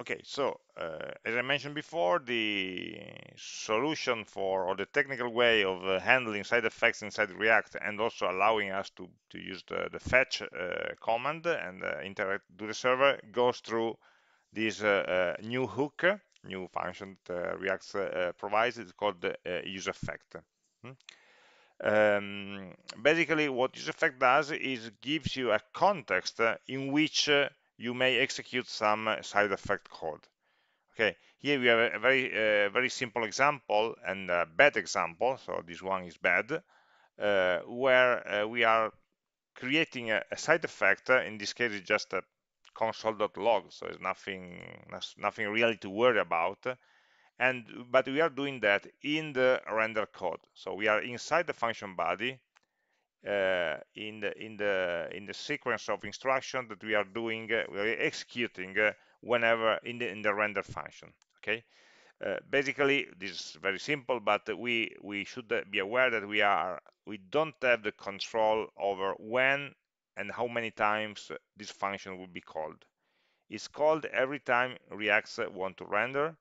Okay, so uh, as I mentioned before, the solution for or the technical way of uh, handling side effects inside React and also allowing us to, to use the, the fetch uh, command and uh, interact to the server goes through this uh, uh, new hook, new function that React provides. It's called the useEffect. Hmm? Um, basically, what useEffect does is gives you a context in which you may execute some uh, side effect code. Okay, here we have a very uh, very simple example and a bad example. So this one is bad, uh, where uh, we are creating a, a, side effect. In this case, it's just a console.log, so it's nothing nothing really to worry about. And but we are doing that in the render code. So we are inside the function body uh, in the in the in the sequence of instruction that we are doing uh, we are executing uh, whenever in the in the render function okay? Uh, basically this is very simple but we we should be aware that we are we don't have the control over when and how many times this function will be called. It's called every time reacts want to render.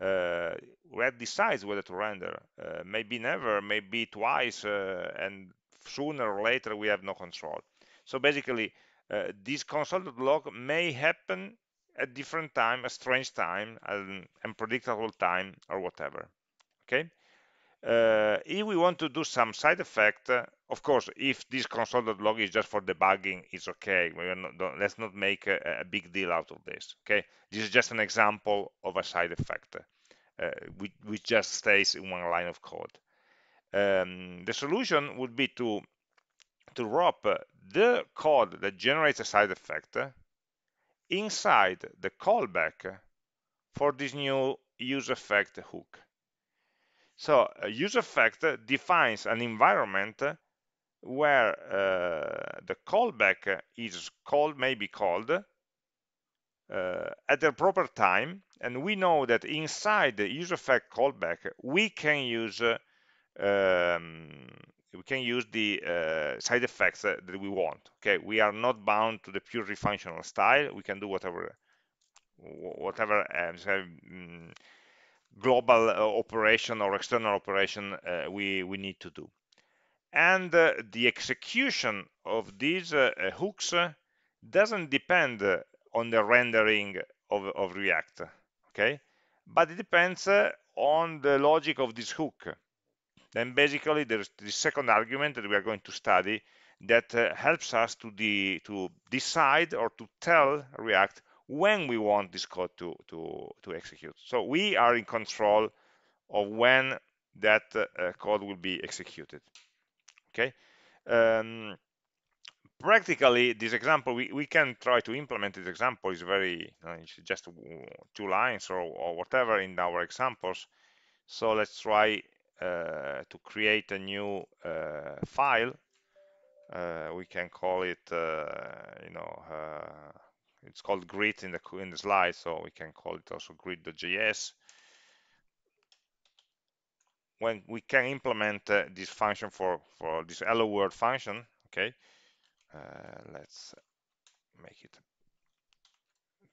Uh, React decides whether to render. Uh, maybe never, maybe twice, uh, and sooner or later we have no control. So basically, uh, this console.log may happen at different time, a strange time, an unpredictable time, or whatever. Okay. Uh, if we want to do some side effect, uh, of course, if this console.log is just for debugging, it's okay. Not, let's not make a, a, big deal out of this. Okay, this is just an example of a side effect, uh, which, which, just stays in one line of code. Um, the solution would be to to wrap the code that generates a side effect inside the callback for this new use effect hook. So a use effect defines an environment where uh, the callback is called, may be called uh, at the proper time, and we know that inside the use effect callback we can use uh, um, we can use the uh, side effects that we want. Okay, we are not bound to the purely functional style. We can do whatever, whatever um, global uh, operation or external operation uh, we we need to do. And uh, the execution of these uh, hooks doesn't depend on the rendering of, of React. Okay, but it depends on the logic of this hook then basically there's the second argument that we are going to study that uh, helps us to, the, to decide or to tell React when we want this code to, to, to execute. So we are in control of when that uh, code will be executed. Okay. Um, practically, this example, we, we can try to implement this example is very, just two lines or, or whatever in our examples. So let's try to create a new uh, file uh, we can call it you know it's called grid in the in the slide so we can call it also grid.js when we can implement uh, this function for for this hello world function okay uh, let's make it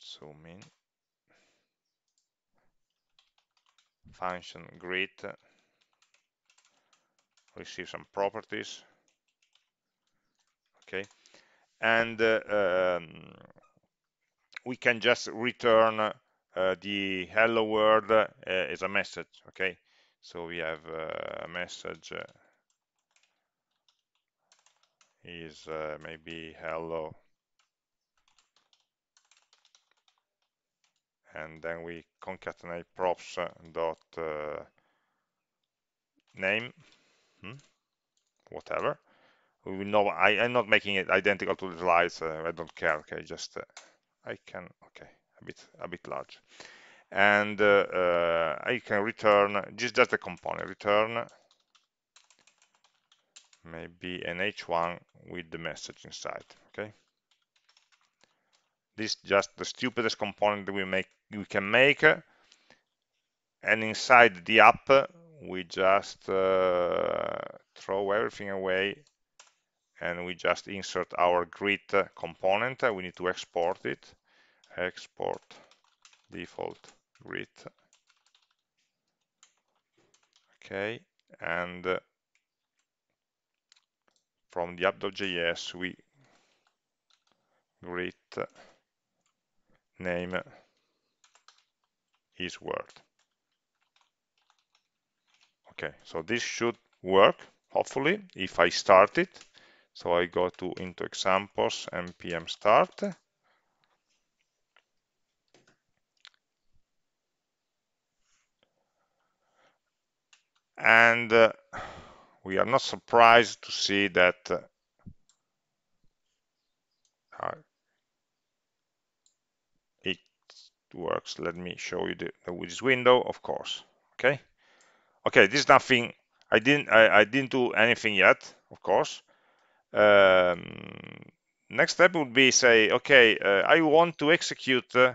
zoom in. Function grid receive some properties. Okay. And uh, um, we can just return uh, the hello world uh, as a message okay? So we have uh, a message uh, is uh, maybe hello. And then we concatenate props dot name hmm? whatever. We will know I, am not making it identical to the slides uh, I don't care okay just uh, I can okay a bit a bit large. And uh, uh I can return just just a component return maybe an h1 with the message inside okay? This just the stupidest component that we make we can make and inside the app we just uh, throw everything away and we just insert our grid component. We need to export it. Export default grid. okay and uh, from the app.js we grid name is word okay so this should work hopefully if I start it. So I go to into examples npm start. And uh, we are not surprised to see that uh, it works. Let me show you the, the widgets window of course. Okay okay this is nothing I didn't I, I didn't do anything yet of course um, next step would be say okay uh, I want to execute uh,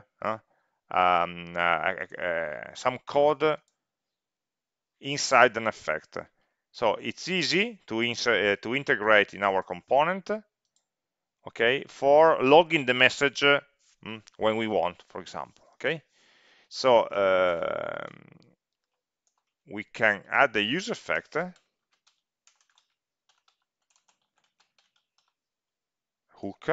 um, uh, uh some code inside an effect. So it's easy to, uh, to integrate in our component, okay, for logging the message mm, when we want, for example, okay. So uh, we can add the use effect hook.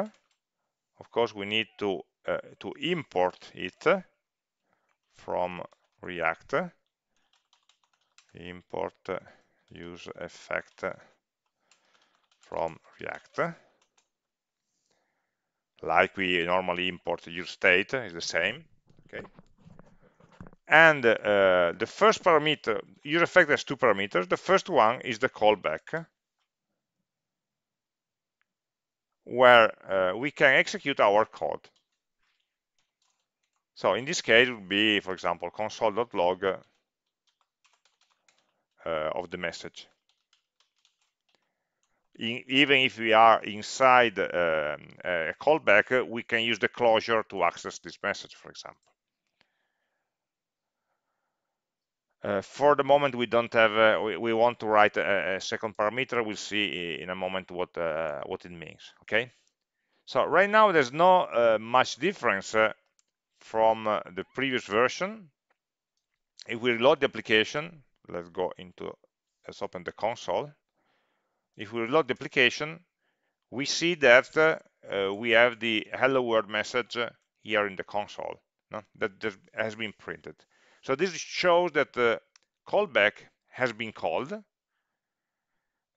Of course, we need to uh, to import it from React. Import use effect from React. Like we normally import use state is the same okay and uh, the first parameter use effect has two parameters the first one is the callback where uh, we can execute our code so in this case it would be for example console.log uh, of the message. In, even if we are inside um, a callback, we can use the closure to access this message, for example. Uh, for the moment, we don't have. Uh, we, we, want to write a, a, second parameter. We'll see in a moment what uh, what it means. Okay. So right now, there's no uh, much difference uh, from the previous version. If we reload the application, let's go into let's open the console if we reload the application we see that uh, we have the hello world message here in the console no? that has been printed so this shows that the callback has been called.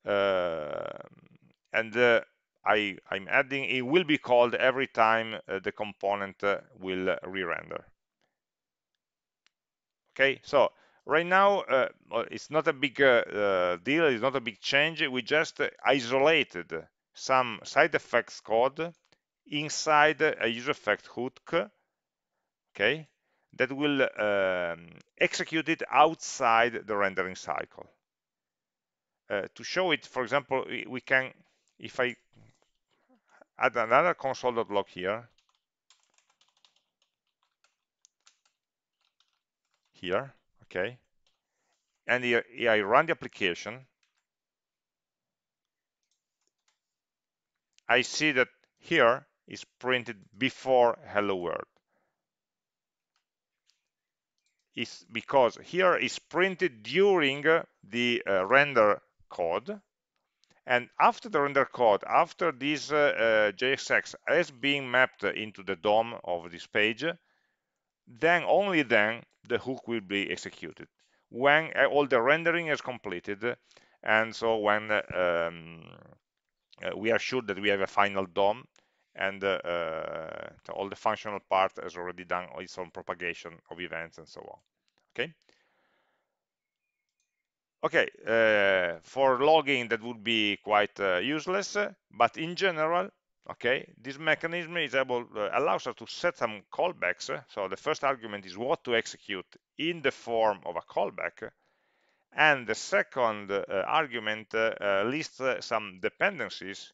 Uh, and uh, I, I'm adding it will be called every time uh, the component uh, will re-render. Okay so right now uh, it's not a big uh, deal it's not a big change. We just isolated some side effects code inside a use effect hook. Okay that will um, execute it outside the rendering cycle. Uh, to show it for example we can if I add another console.log here here okay and here, I run the application I see that here is printed before hello world is because here is printed during the uh, render code. And after the render code after this uh, uh, JSX has been mapped into the DOM of this page then only then the hook will be executed. When uh, all the rendering is completed and so when um, uh, we are sure that we have a final DOM and uh, uh, all the functional part has already done its own propagation of events and so on okay? Okay uh, for logging that would be quite uh, useless but in general okay this mechanism is able uh, allows us to set some callbacks. So the first argument is what to execute in the form of a callback. And the second argument lists some dependencies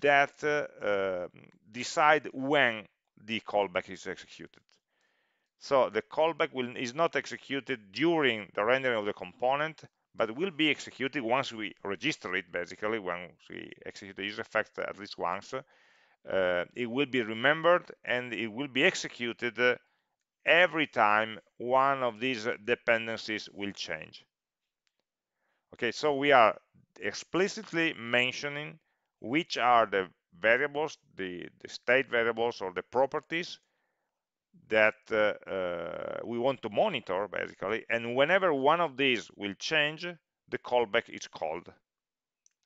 that uh, decide when the callback is executed so the callback will, is not executed during the rendering of the component but will be executed once we register it, basically, once we execute the use effect at least once. Uh, it will be remembered and it will be executed uh, every time one of these dependencies will change. Okay, so we are explicitly mentioning which are the variables, the, the state variables or the properties that uh, uh, we want to monitor basically. And whenever one of these will change the callback is called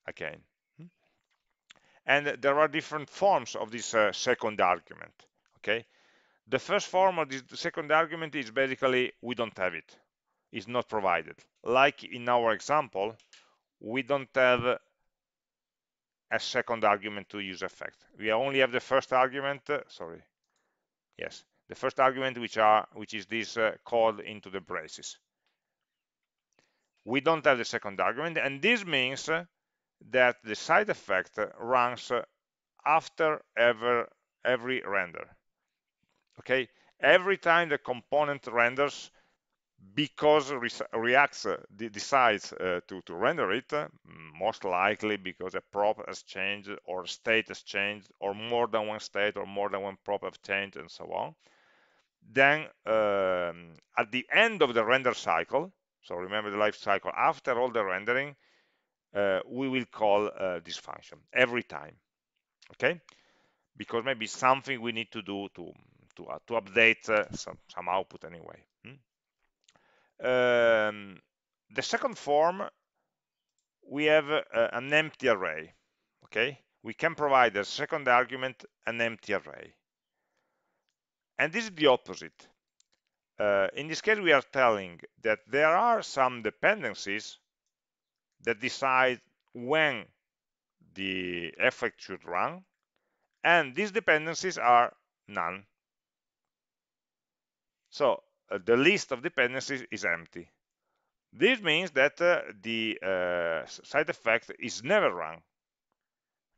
again. And there are different forms of this uh, second argument okay? The first form of this second argument is basically we don't have it. It's not provided. Like in our example we don't have a second argument to use effect. We only have the first argument uh, sorry yes the first argument which are which is this uh, called into the braces. We don't have the second argument and this means uh, that the side effect runs uh, after ever every render. Okay? Every time the component renders because React uh, decides uh, to, to render it uh, most likely because a prop has changed or state has changed or more than one state or more than one prop have changed and so on then um, at the end of the render cycle, so remember the life cycle, after all the rendering, uh, we will call uh, this function every time, okay? Because maybe something we need to do to to, uh, to update some, some output anyway. Hmm? Um, the second form, we have uh, an empty array, okay? We can provide a second argument an empty array. And this is the opposite. Uh, in this case, we are telling that there are some dependencies that decide when the effect should run, and these dependencies are none. So the list of dependencies is empty. This means that uh, the uh, side effect is never run,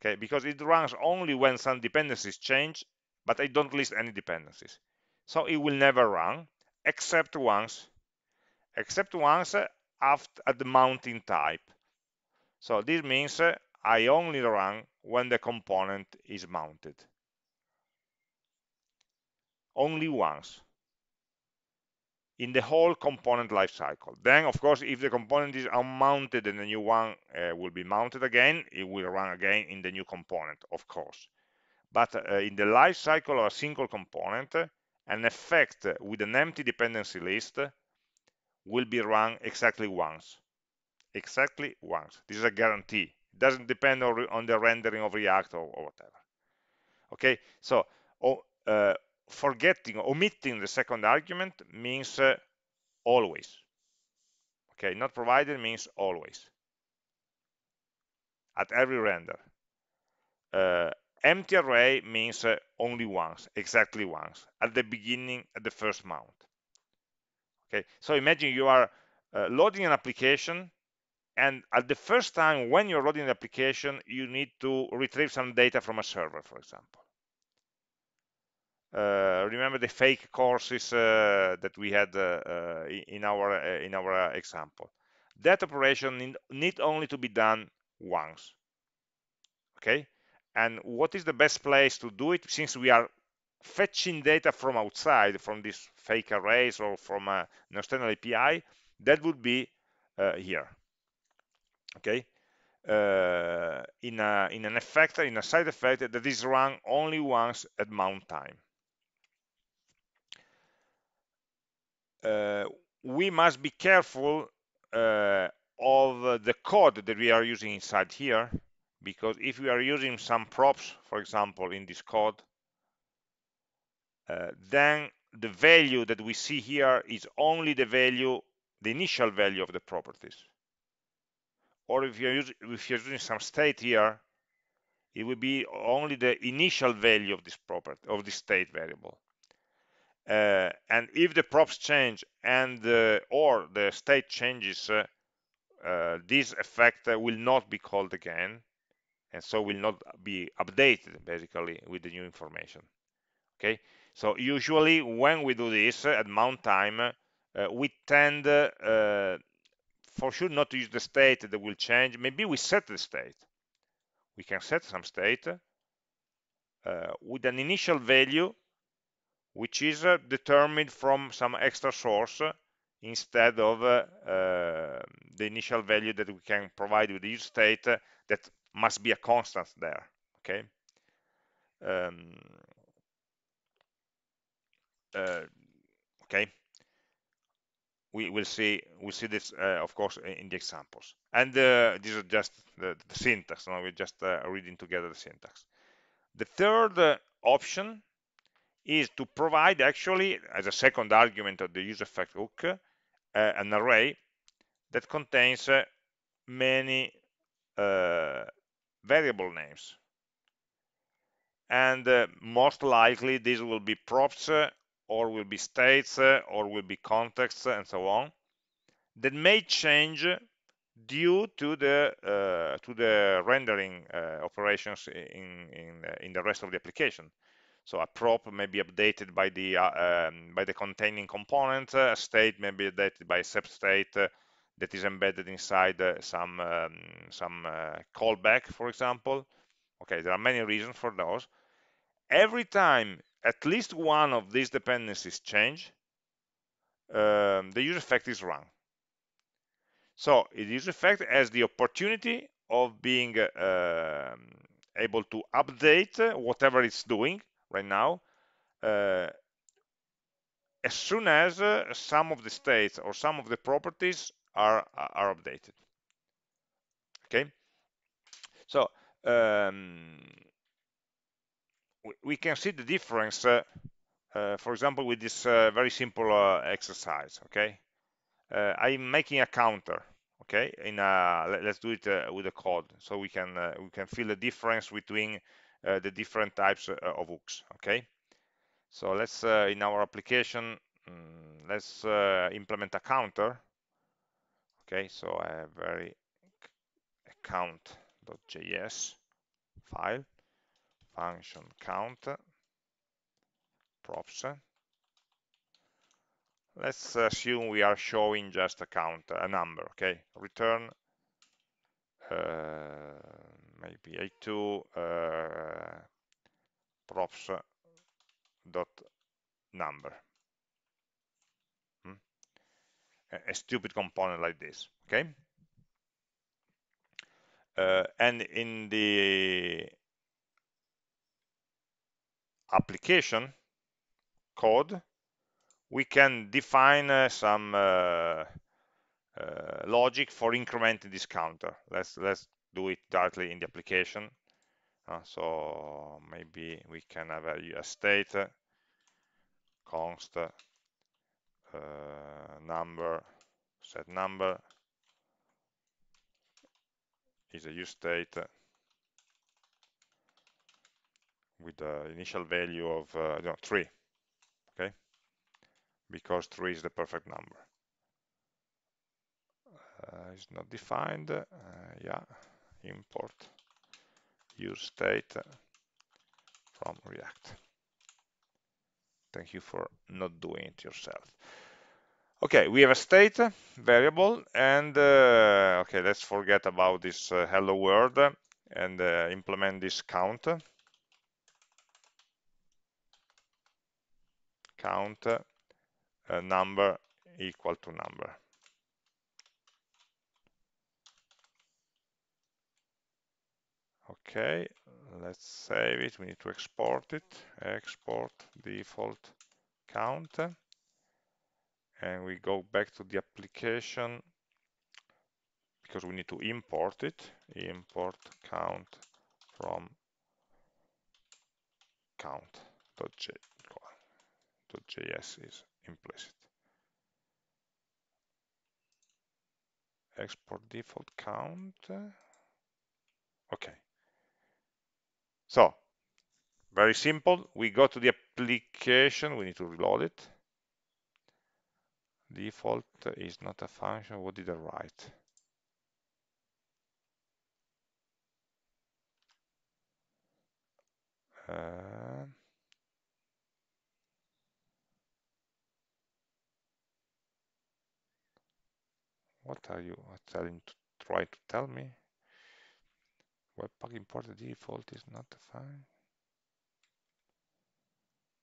okay, because it runs only when some dependencies change but I don't list any dependencies. So it will never run except once, except once after, at the mounting type. So this means I only run when the component is mounted. Only once in the whole component lifecycle. Then, of course, if the component is unmounted and the new one uh, will be mounted again, it will run again in the new component, of course. But uh, in the lifecycle of a single component, an effect with an empty dependency list will be run exactly once. Exactly once. This is a guarantee. It doesn't depend on, on the rendering of React or, or whatever. Okay, so uh, forgetting, omitting the second argument means uh, always. Okay, not provided means always. At every render. Uh, empty array means uh, only once exactly once at the beginning at the first mount okay so imagine you are uh, loading an application and at the first time when you're loading the application you need to retrieve some data from a server for example remember the fake courses uh, that we had uh, uh, in our in our example. That operation need, need only to be done once. Okay? And what is the best place to do it? Since we are fetching data from outside from these fake arrays or from an external API that would be uh, here. Okay? Uh, in a in an effect in a side effect that is run only once at mount time we must be careful uh, of the code that we are using inside here because if we are using some props, for example, in this code, uh, then the value that we see here is only the value, the initial value of the properties. Or if you're using, if you're using some state here, it will be only the initial value of this property, of this state variable. Uh, and if the props change and uh, or the state changes, uh, uh this effect will not be called again and so will not be updated basically with the new information. Okay? So usually when we do this at mount time uh, we tend uh, for sure not to use the state that will change. Maybe we set the state. We can set some state uh, with an initial value which is uh, determined from some extra source instead of uh, uh, the initial value that we can provide with the use state uh, that must be a constant there okay? Um, uh, okay. We will see we see this uh, of course in the examples. And uh, these are just the, the syntax now we're just uh, reading together the syntax. The third uh, option is to provide actually as a second argument of the use effect hook uh, an array that contains uh, many variable names. And most likely these will be props or will be states or will be contexts and so on that may change due to the uh, to the rendering uh, operations in in, uh, in the rest of the application so a prop may be updated by the uh, um, by the containing component a state may be updated by a substate uh, that is embedded inside uh, some um, some callback for example okay there are many reasons for those every time at least one of these dependencies change, um, the use effect is run. So the use effect has the opportunity of being uh, able to update whatever it's doing right now uh, as soon as uh, some of the states or some of the properties are are updated. Okay, so um, we can see the difference, uh, uh, for example, with this uh, very simple uh, exercise, okay? Uh, I'm making a counter, okay? In a, let, us do it uh, with a code so we can we can feel the difference between the different types of hooks, okay? So let's, in our application, um, let's implement a counter, okay? So I have very count.js file function count props let's assume we are showing just a count a number okay return uh, maybe h2 uh, props dot number hmm? a, stupid component like this okay uh, and in the application code, we can define uh, some uh, uh, logic for incrementing this counter. Let's let's do it directly in the application. Uh, so maybe we can have a, a state const uh, number set number is a use state with the initial value of uh, no, 3 okay? Because 3 is the perfect number. Uh, it's not defined uh, yeah import use state from react. Thank you for not doing it yourself. Okay we have a state variable and uh, okay let's forget about this uh, hello world and uh, implement this count. Count a number equal to number. Okay, let's save it. We need to export it. Export default count. And we go back to the application because we need to import it. Import count from count.js JS is implicit. Export default count. Okay. So, very simple. We go to the application. We need to reload it. Default is not a function. What did I write? Uh, What are you telling to try to tell me? Webpack imported default is not defined.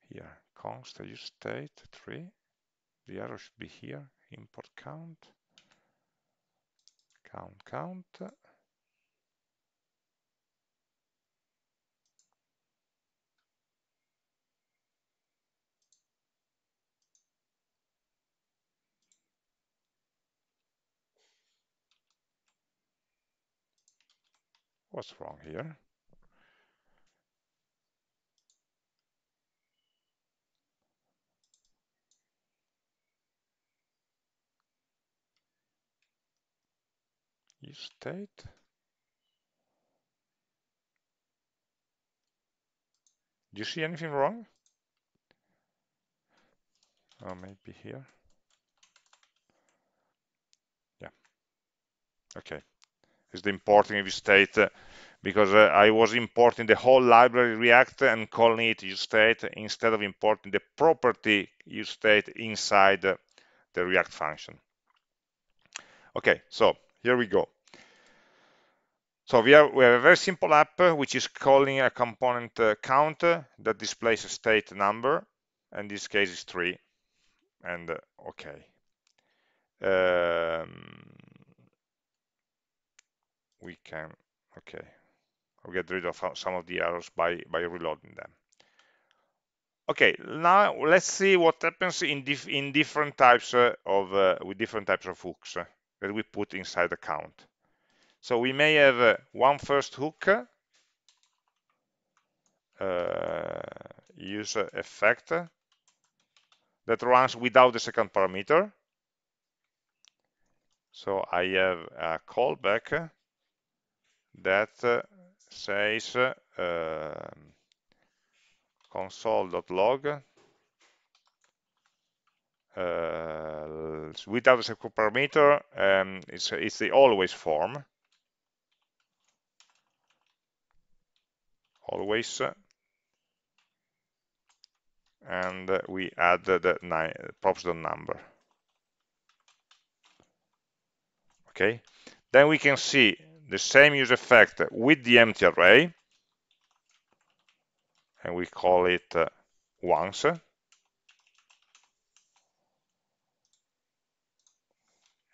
here const use state 3 the arrow should be here. Import count. Count count what's wrong here? State? Do you see anything wrong? Or oh, maybe here. Yeah. Okay it's the importing of state uh, because uh, I was importing the whole library React and calling it useState instead of importing the property useState inside uh, the React function. Okay, so here we go. So we have, we have a very simple app uh, which is calling a component uh, count that displays a state number, and this case is three. And uh, okay. Um, we can, okay, I'll get rid of some of the errors by, by reloading them. Okay, now let's see what happens in, dif in different types uh, of, uh, with different types of hooks uh, that we put inside the count. So we may have uh, one first hook, uh, effect that runs without the second parameter. So I have a callback that says uh, console.log uh, without a second parameter um, it's, it's the always form. Always. And we add the nine props the number. Okay. Then we can see the same use effect with the empty array and we call it uh, once.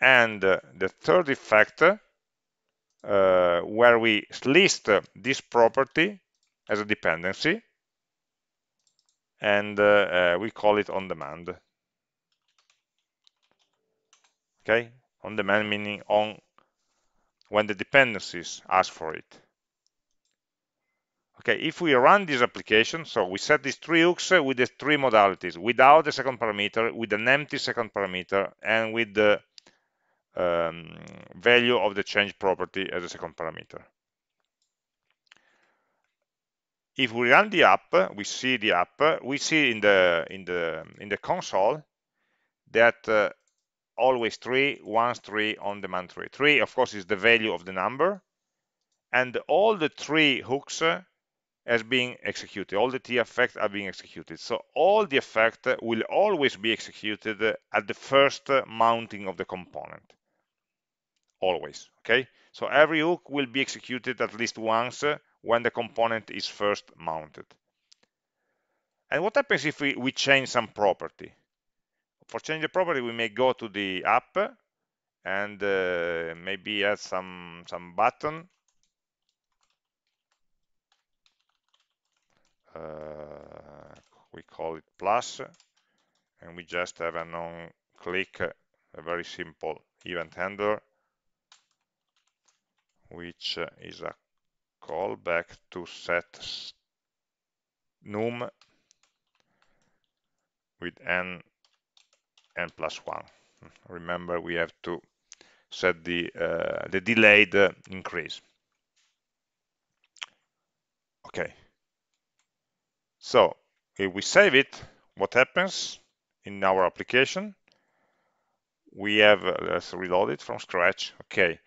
And uh, the third effect uh, where we list this property as a dependency and uh, uh, we call it on demand. Okay? On demand meaning on when the dependencies ask for it. Okay, if we run this application, so we set these three hooks with the three modalities, without the second parameter, with an empty second parameter, and with the um, value of the change property as a second parameter. If we run the app, we see the app, we see in the in the in the console that uh, always 3, once 3, on demand 3. 3, of course, is the value of the number, and all the three hooks uh, has been executed. All the t effects are being executed. So all the effect will always be executed uh, at the first uh, mounting of the component. Always, okay? So every hook will be executed at least once uh, when the component is first mounted. And what happens if we, we change some property? For change the property, we may go to the app and uh, maybe add some some button. Uh, we call it plus, and we just have a non-click, a very simple event handler, which is a callback to set num with n n plus 1. Remember, we have to set the, uh, the delayed uh, increase. Okay. So if we save it, what happens in our application? We have, uh, let's reload it from scratch. Okay.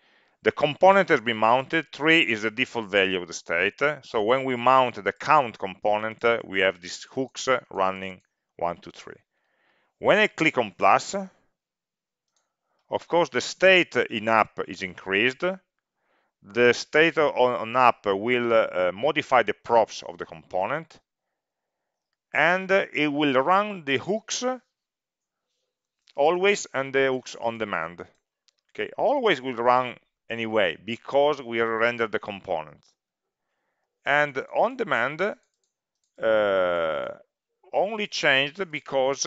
The component has been mounted. 3 is the default value of the state. So when we mount the count component, uh, we have these hooks running 1, 2, 3. When I click on plus, of course, the state in app is increased. The state on, on app will uh, modify the props of the component. and it will run the hooks always and the hooks on demand okay always will run anyway because we render the component and on demand uh, only changed because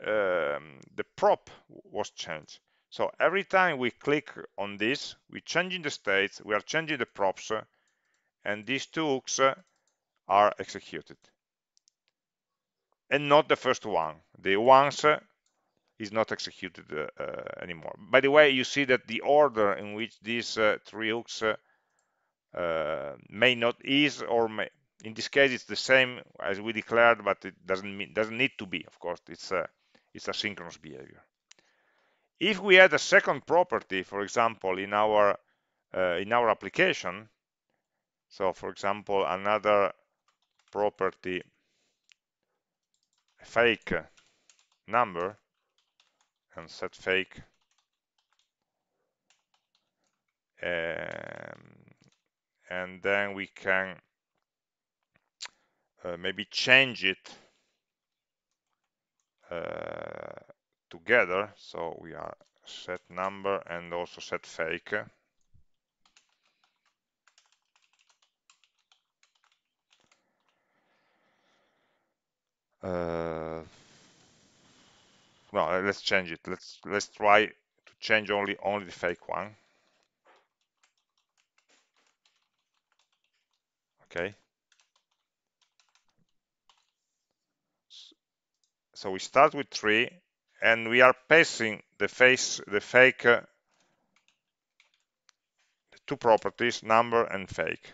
um, the prop was changed so every time we click on this we're changing the states we are changing the props and these two hooks are executed and not the first one the ones is not executed uh, uh, anymore. By the way, you see that the order in which these uh, three hooks may not is or may, in this case it's the same as we declared, but it doesn't mean, doesn't need to be. Of course, it's a it's asynchronous behavior. If we add a second property, for example, in our uh, in our application, so for example, another property fake number, and set fake um, and then we can uh, maybe change it together. So we are set number and also set fake. Uh, no let's change it. Let's let's try to change only only the fake one. Okay so we start with three and we are passing the face the fake uh, the two properties number and fake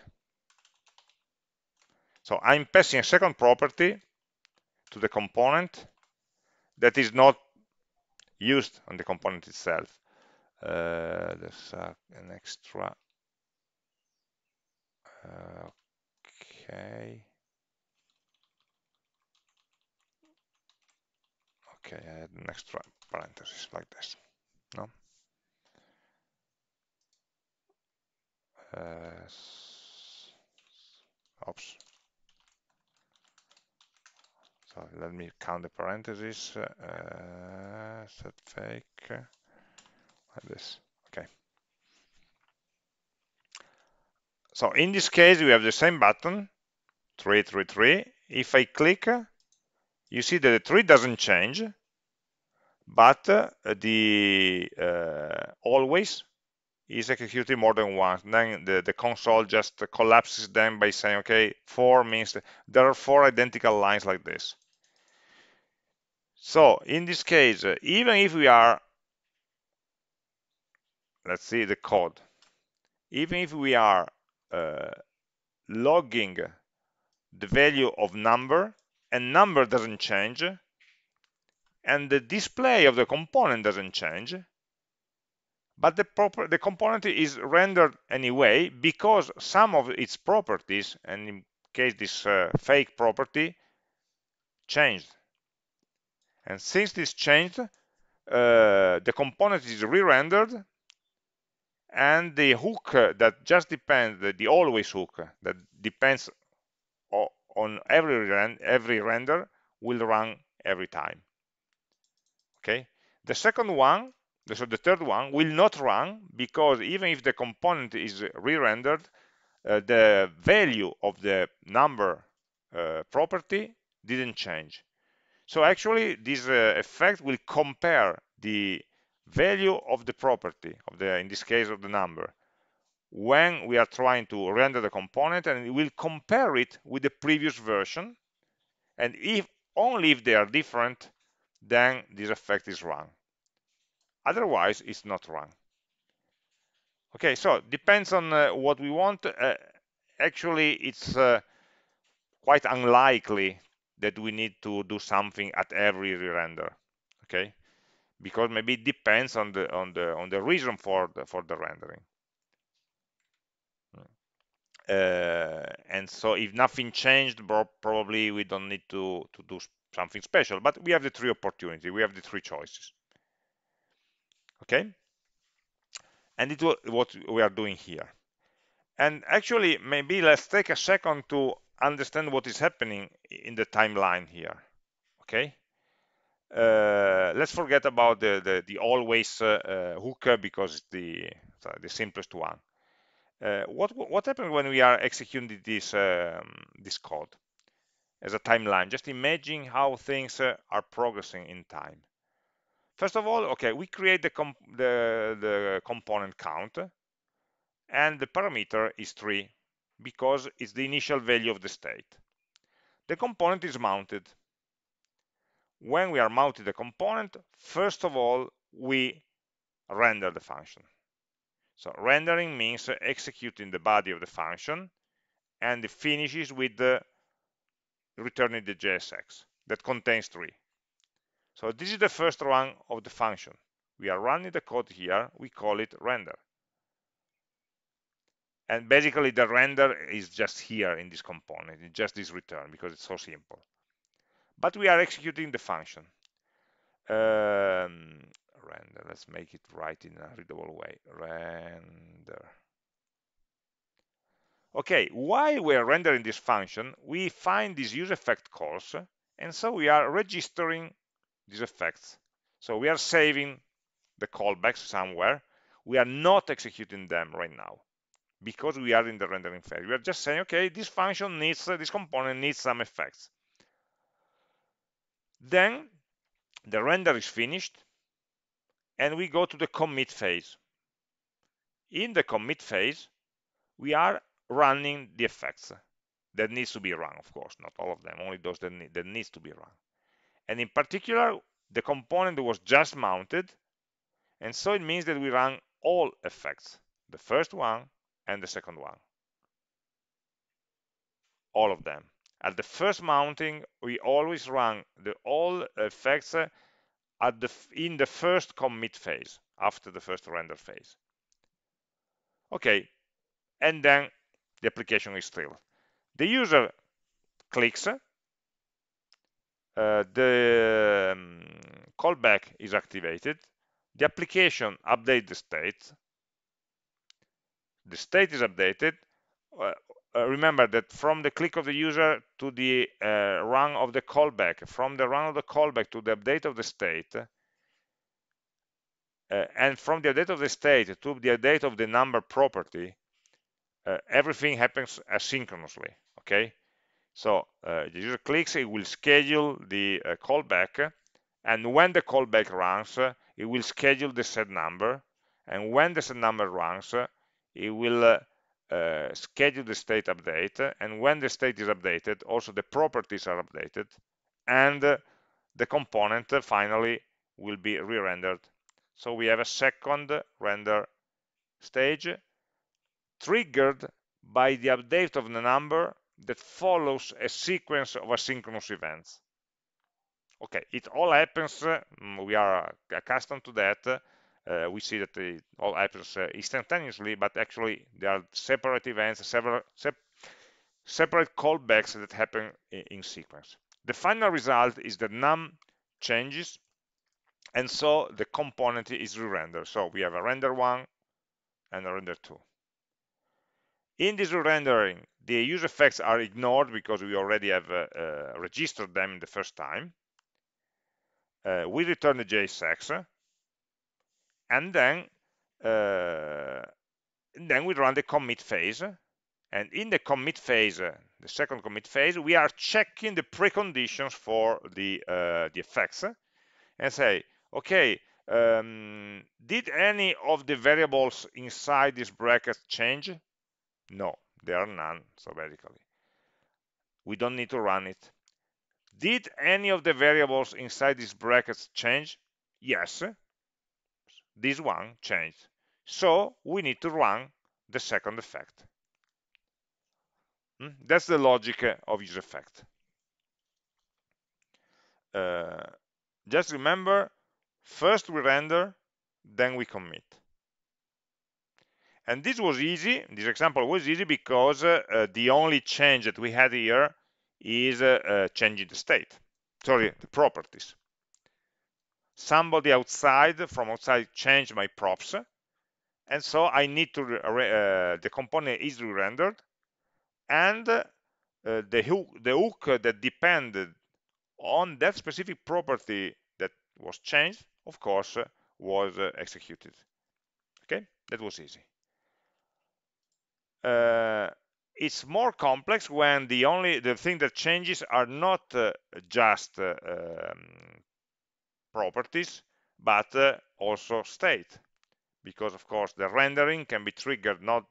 so i'm passing a second property to the component that is not used on the component itself. Uh, there's uh, an extra. Uh, okay. Okay, I had an extra parenthesis like this. No. Uh, oops. So let me count the parentheses. Uh, set fake like this. Okay. So in this case, we have the same button, 333. If I click, you see that the tree doesn't change, but uh, the uh, always is executed more than once. Then the, the console just collapses them by saying, okay, four means there are four identical lines like this. So in this case, uh, even if we are, let's see the code, even if we are uh, logging the value of number and number doesn't change, and the display of the component doesn't change, but the, proper, the component is rendered anyway because some of its properties, and in case this uh, fake property, changed. And since this changed, uh, the component is re-rendered and the hook that just depends, the, the always hook that depends on every, every render will run every time. Okay. The second one, so the third one, will not run because even if the component is re-rendered, uh, the value of the number uh, property didn't change. So actually, this uh, effect will compare the value of the property, of the in this case of the number, when we are trying to render the component, and it will compare it with the previous version. And if only if they are different, then this effect is run. Otherwise, it's not run. Okay, so depends on uh, what we want. Uh, actually, it's uh, quite unlikely that we need to do something at every re-render okay because maybe it depends on the on the on the reason for the for the rendering uh, and so if nothing changed probably we don't need to to do something special but we have the three opportunity we have the three choices. Okay? And it it's what we are doing here. And actually maybe let's take a second to understand what is happening in the timeline here. Okay? Uh, let's forget about the the, the always uh, uh hook because it's the the simplest one. Uh, what what happens when we are executing this um, this code as a timeline just imagine how things uh, are progressing in time first of all okay we create the the, the component count and the parameter is 3 because it's the initial value of the state. The component is mounted. When we are mounted the component, first of all, we render the function. So rendering means executing the body of the function and it finishes with the returning the JSX that contains 3. So this is the first run of the function. We are running the code here, we call it render. And basically the render is just here in this component. It's just this return because it's so simple. But we are executing the function. Um, render. Let's make it right in a readable way. Render okay while we're rendering this function we find these use effect calls and so we are registering these effects so we are saving the callbacks somewhere we are not executing them right now because we are in the rendering phase. We are just saying, okay, this function needs, this component needs some effects. Then the render is finished and we go to the commit phase. In the commit phase, we are running the effects that needs to be run, of course, not all of them, only those that, need, that needs to be run. And in particular, the component was just mounted, and so it means that we run all effects. The first one, and the second one. All of them. At the first mounting, we always run the all effects at the in the first commit phase, after the first render phase. Okay, and then the application is still. The user clicks, uh, the um, callback is activated, the application updates the state, the state is updated, uh, uh, remember that from the click of the user to the uh, run of the callback, from the run of the callback to the update of the state, uh, and from the update of the state to the update of the number property, uh, everything happens asynchronously, okay? So uh, the user clicks, it will schedule the callback, and when the callback runs, it will schedule the set number, and when the set number runs, it will uh, uh, schedule the state update and when the state is updated also the properties are updated and uh, the component finally will be re-rendered so we have a second render stage triggered by the update of the number that follows a sequence of asynchronous events okay it all happens mm, we are accustomed to that uh, we see that it all happens uh, instantaneously, but actually there are separate events, several sep separate callbacks that happen in, in sequence. The final result is that num changes, and so the component is re-rendered. So we have a render one and a render two. In this re-rendering, the use effects are ignored because we already have uh, uh, registered them the first time. Uh, we return the JSX, and then uh, then we run the commit phase. And in the commit phase the second commit phase we are checking the preconditions for the uh, the effects and say okay um, did any of the variables inside this bracket change no there are none so basically we don't need to run it did any of the variables inside these brackets change yes this one changed. So we need to run the second effect. Hmm? That's the logic of use effect. Uh, just remember, first we render, then we commit. And this was easy, this example was easy because uh, the only change that we had here is uh, uh changing the state, sorry, the properties. Somebody outside from outside changed my props and so I need to uh, the component is re-rendered and uh, the hook the hook that depended on that specific property that was changed of course was uh, executed. Okay? That was easy uh, it's more complex when the only the thing that changes are not uh, just uh, um, properties but uh, also state. Because of course the rendering can be triggered not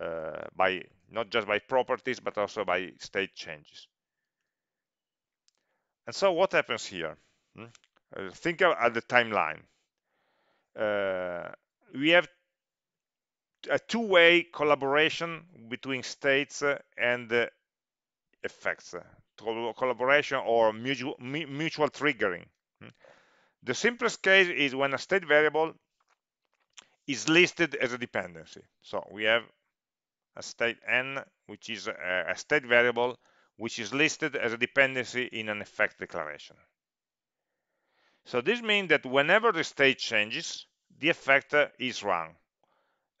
uh, by not just by properties but also by state changes. And so what happens here? Hmm? Think of at the timeline. We have a two-way collaboration between states uh, and uh, effects uh, collaboration or mutual, mutual triggering. Hmm? the simplest case is when a state variable is listed as a dependency. So we have a state n which is a state variable which is listed as a dependency in an effect declaration. So this means that whenever the state changes the effect is run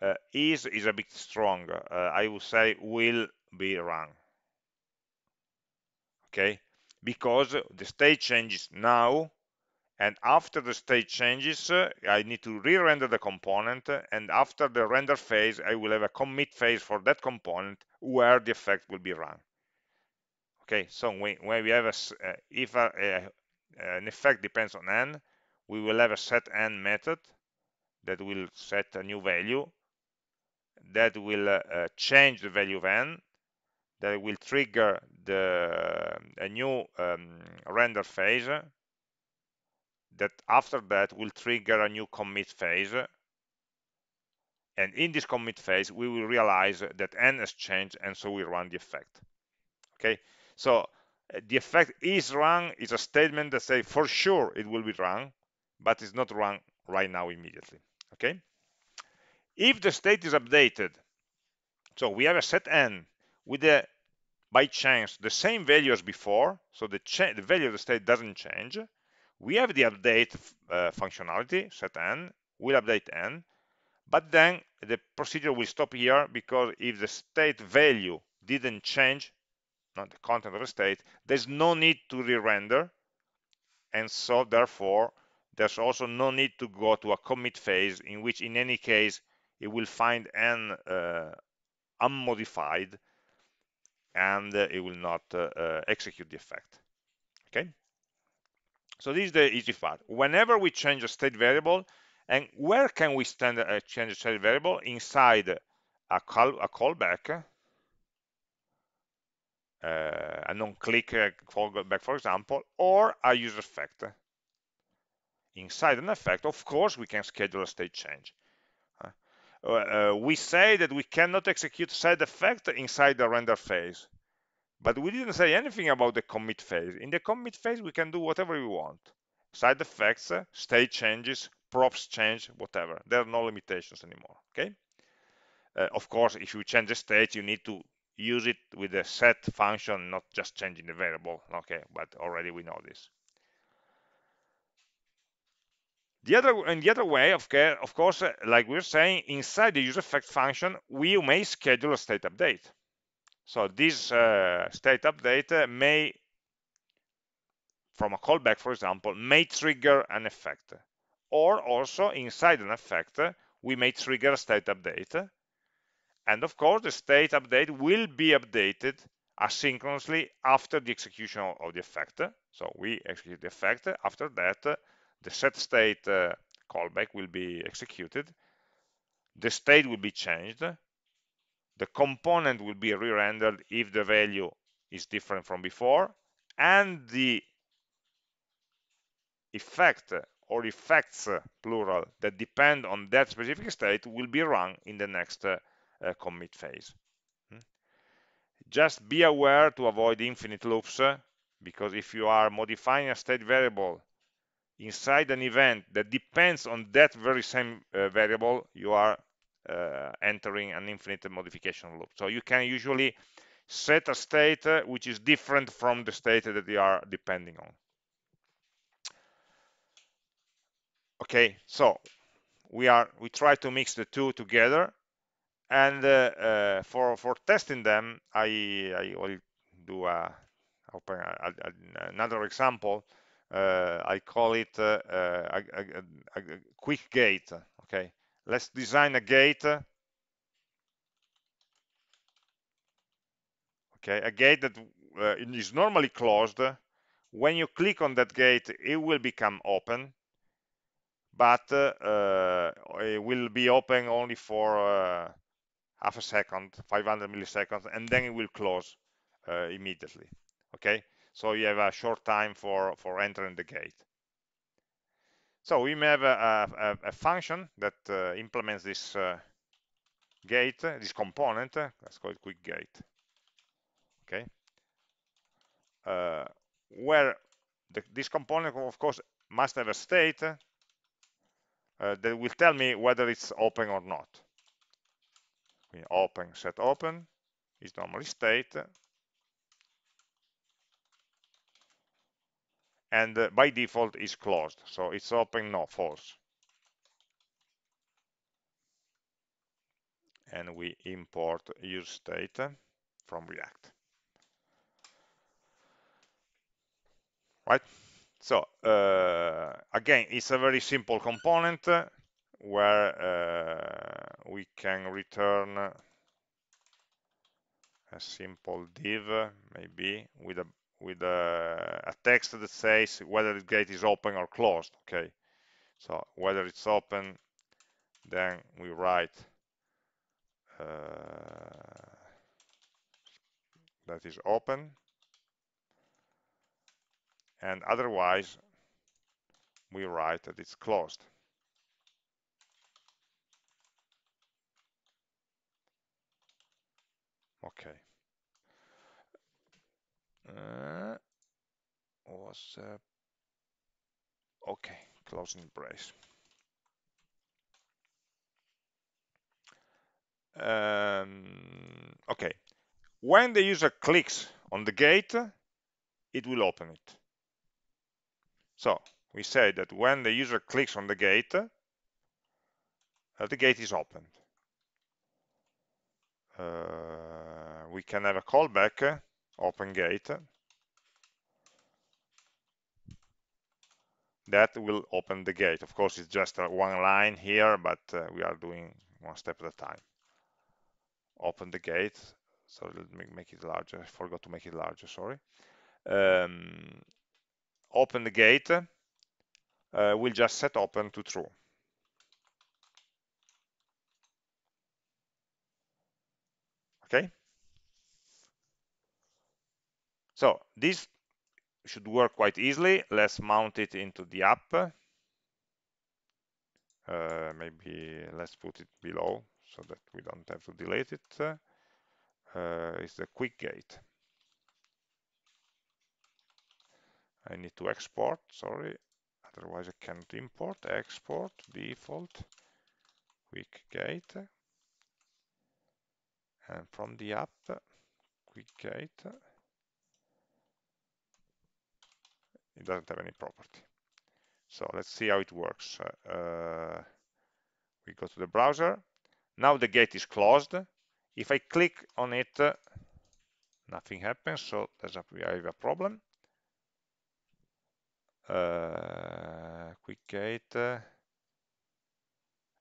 uh, is is a bit strong. Uh, I would say will be run. Okay, because the state changes now, and after the state changes, uh, I need to re-render the component, and after the render phase, I will have a commit phase for that component where the effect will be run. Okay, so when, when we have a, uh, if a, a, an effect depends on n, we will have a set n method that will set a new value that will uh, change the value of n, that will trigger the a new um, render phase, that after that will trigger a new commit phase, and in this commit phase we will realize that n has changed, and so we run the effect. Okay, so uh, the effect is run is a statement that says for sure it will be run, but it's not run right now immediately. Okay. If the state is updated, so we have a set n with the by chance the same value as before, so the, the value of the state doesn't change, we have the update uh, functionality, set n, will update n, but then the procedure will stop here because if the state value didn't change, not the content of the state, there's no need to re-render, and so therefore there's also no need to go to a commit phase in which in any case it will find n uh, unmodified and uh, it will not uh, execute the effect. Okay? So this is the easy part. Whenever we change a state variable and where can we stand, uh, change a state variable? Inside a call a callback uh, a non-click callback for example or a user effect. Inside an effect of course we can schedule a state change uh, uh, we say that we cannot execute side effect inside the render phase. But we didn't say anything about the commit phase. In the commit phase, we can do whatever we want. Side effects, state changes, props change, whatever. There are no limitations anymore, okay? Uh, of course, if you change the state, you need to use it with the set function, not just changing the variable, okay? But already we know this. The other, and the other way, of, of course, uh, like we are saying, inside the use effect function, we may schedule a state update. So this uh, state update uh, may, from a callback, for example, may trigger an effect. Or also inside an effect, we may trigger a state update. And of course, the state update will be updated asynchronously after the execution of the effect. So we execute the effect. After that, the set state uh, callback will be executed, the state will be changed, the component will be re-rendered if the value is different from before, and the effect or effects, plural, that depend on that specific state will be run in the next uh, uh, commit phase. Hmm? Just be aware to avoid infinite loops, because if you are modifying a state variable inside an event that depends on that very same uh, variable, you are uh, entering an infinite modification loop. So you can usually set a state uh, which is different from the state that you are depending on. Okay, so we are we try to mix the two together, and uh, uh, for for testing them, I I will do a open a, a, another example. Uh, I call it uh, a, a, quick gate. Okay, let's design a gate. Okay, a gate that uh, is normally closed. When you click on that gate, it will become open, but uh, it will be open only for uh, half a second, 500 milliseconds, and then it will close uh, immediately. Okay, so you have a short time for for entering the gate. So we may have a, a, a function that uh, implements this uh, gate, this component. Let's call it quick gate. Okay, uh, where the, this component, of course, must have a state uh, that will tell me whether it's open or not. Open set open is normally state and uh, by default is closed so it's open no false. And we import use state from react. Right? So uh, again it's a very simple component where uh, we can return a simple div maybe with a with a, a, text that says whether the gate is open or closed okay? So whether it's open then we write uh, that is open. And otherwise we write that it's closed. Okay uh, was uh, okay closing brace. Um, okay. When the user clicks on the gate it will open it. So we say that when the user clicks on the gate uh, the gate is opened. Uh, we can have a callback open gate. That will open the gate. Of course it's just one line here but uh, we are doing one step at a time. Open the gate. So let me make it larger. I forgot to make it larger sorry. Um, open the gate. Uh, we'll just set open to true. Okay so this should work quite easily. Let's mount it into the app. Uh, maybe let's put it below so that we don't have to delete it. Uh, it's the quick gate. I need to export sorry. Otherwise I can't import. Export default quick gate. And from the app quick gate it doesn't have any property. So let's see how it works. Uh, we go to the browser. Now the gate is closed. If I click on it nothing happens so there's a, we have a problem. Uh, quick gate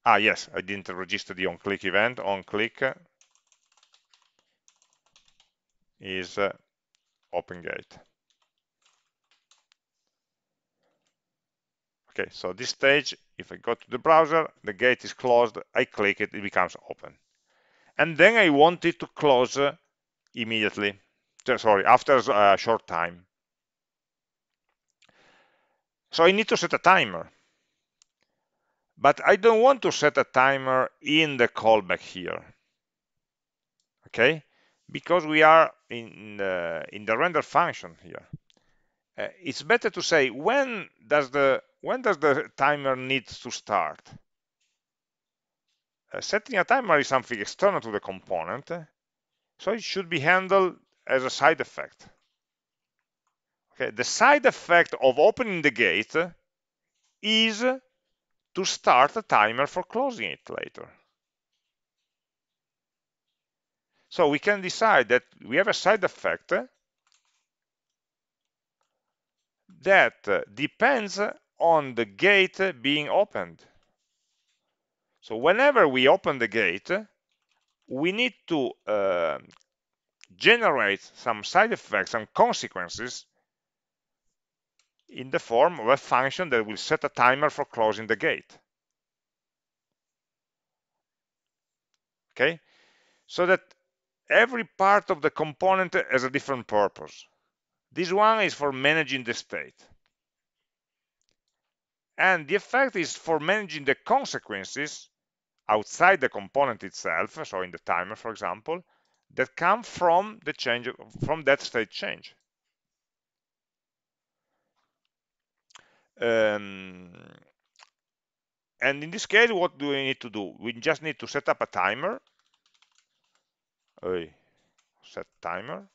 ah yes I didn't register the on click event. On click is uh, open gate okay so this stage if I go to the browser the gate is closed I click it it becomes open. And then I want it to close uh, immediately. Sorry after a short time. So I need to set a timer. But I don't want to set a timer in the callback here. Okay? Because we are in the, in the render function here. Uh, it's better to say when does the when does the timer need to start? Uh, setting a timer is something external to the component, so it should be handled as a side effect. Okay, the side effect of opening the gate is to start a timer for closing it later. So we can decide that we have a side effect that depends on the gate being opened. So whenever we open the gate, we need to uh, generate some side effects, some consequences in the form of a function that will set a timer for closing the gate. Okay, so that every part of the component has a different purpose. This one is for managing the state. And the effect is for managing the consequences outside the component itself, so in the timer, for example, that come from the change from that state change. Um, and in this case, what do we need to do? We just need to set up a timer. Set timer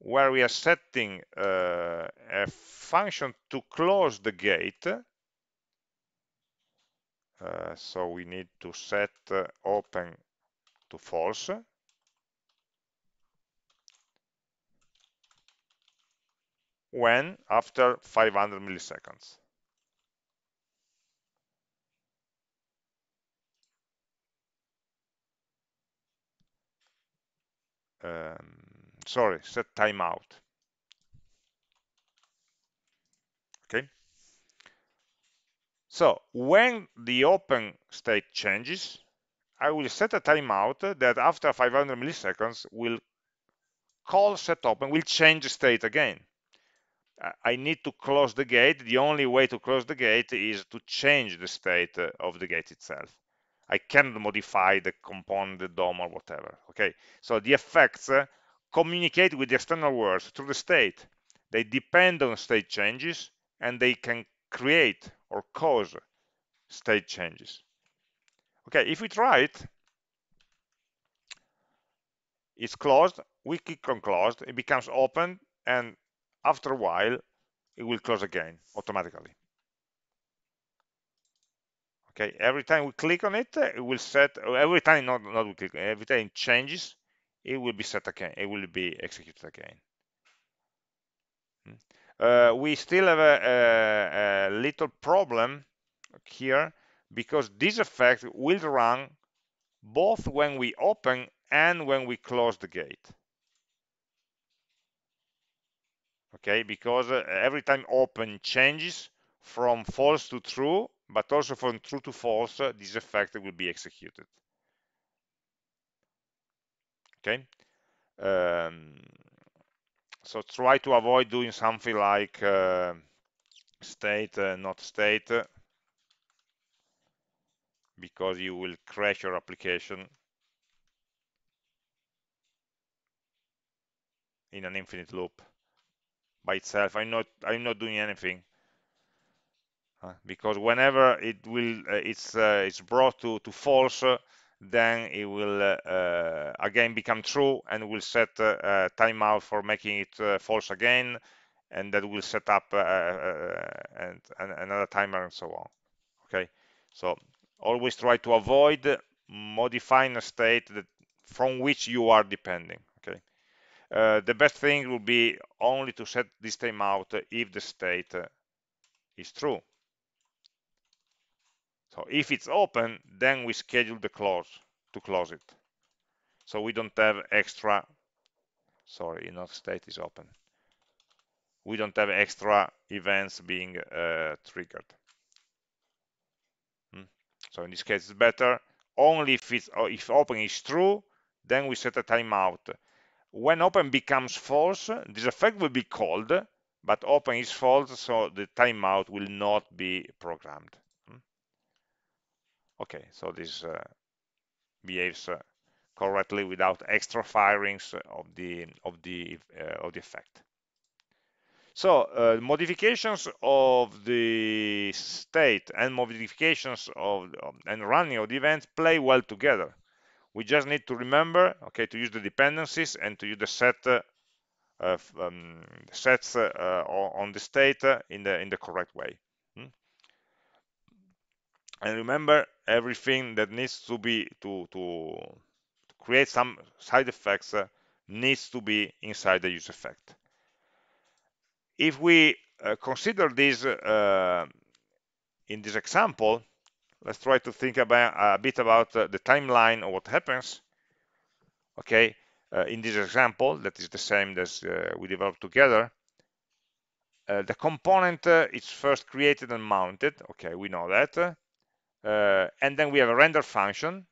where we are setting uh, a function to close the gate. Uh, so we need to set uh, open to false. when after 500 milliseconds. Um, sorry, set timeout. Okay. So when the open state changes, I will set a timeout that after 500 milliseconds will call set open, will change the state again. I need to close the gate. The only way to close the gate is to change the state of the gate itself. I cannot modify the component, the DOM or whatever. Okay, so the effects communicate with the external world through the state. They depend on state changes and they can create or cause state changes. Okay, if we try it, it's closed, we click on closed, it becomes open, and after a while, it will close again automatically okay every time we click on it it will set every time not not we click every time it changes it will be set again it will be executed again hmm. uh, we still have a, a, a, little problem here because this effect will run both when we open and when we close the gate okay because uh, every time open changes from false to true but also from true to false, uh, this effect will be executed. Okay. Um, so try to avoid doing something like uh, state uh, not state because you will crash your application in an infinite loop by itself. I'm not I'm not doing anything because whenever it will uh, it's uh, it's brought to to false then it will uh, again become true and will set uh, a timeout for making it uh, false again and that will set up uh, and, and another timer and so on. Okay? So always try to avoid modifying a state that from which you are depending. Okay? Uh, the best thing would be only to set this timeout if the state is true so if it's open, then we schedule the close to close it. So we don't have extra, sorry, enough state is open. We don't have extra events being uh, triggered. Hmm. So in this case, it's better only if it's uh, if open is true, then we set a timeout. When open becomes false, this effect will be called, but open is false, so the timeout will not be programmed. Okay, so this uh, behaves uh, correctly without extra firings of the of the uh, of the effect. So uh, modifications of the state and modifications of, of, and running of the event play well together. We just need to remember, okay, to use the dependencies and to use the set uh, um, sets uh, on the state in the in the correct way. And remember, everything that needs to be to to, to create some side effects uh, needs to be inside the use effect if we uh, consider this uh, in this example, let's try to think about a bit about uh, the timeline of what happens. Okay, uh, in this example, that is the same as uh, we developed together. The component is first created and mounted. Okay, we know that. And then we have a render function.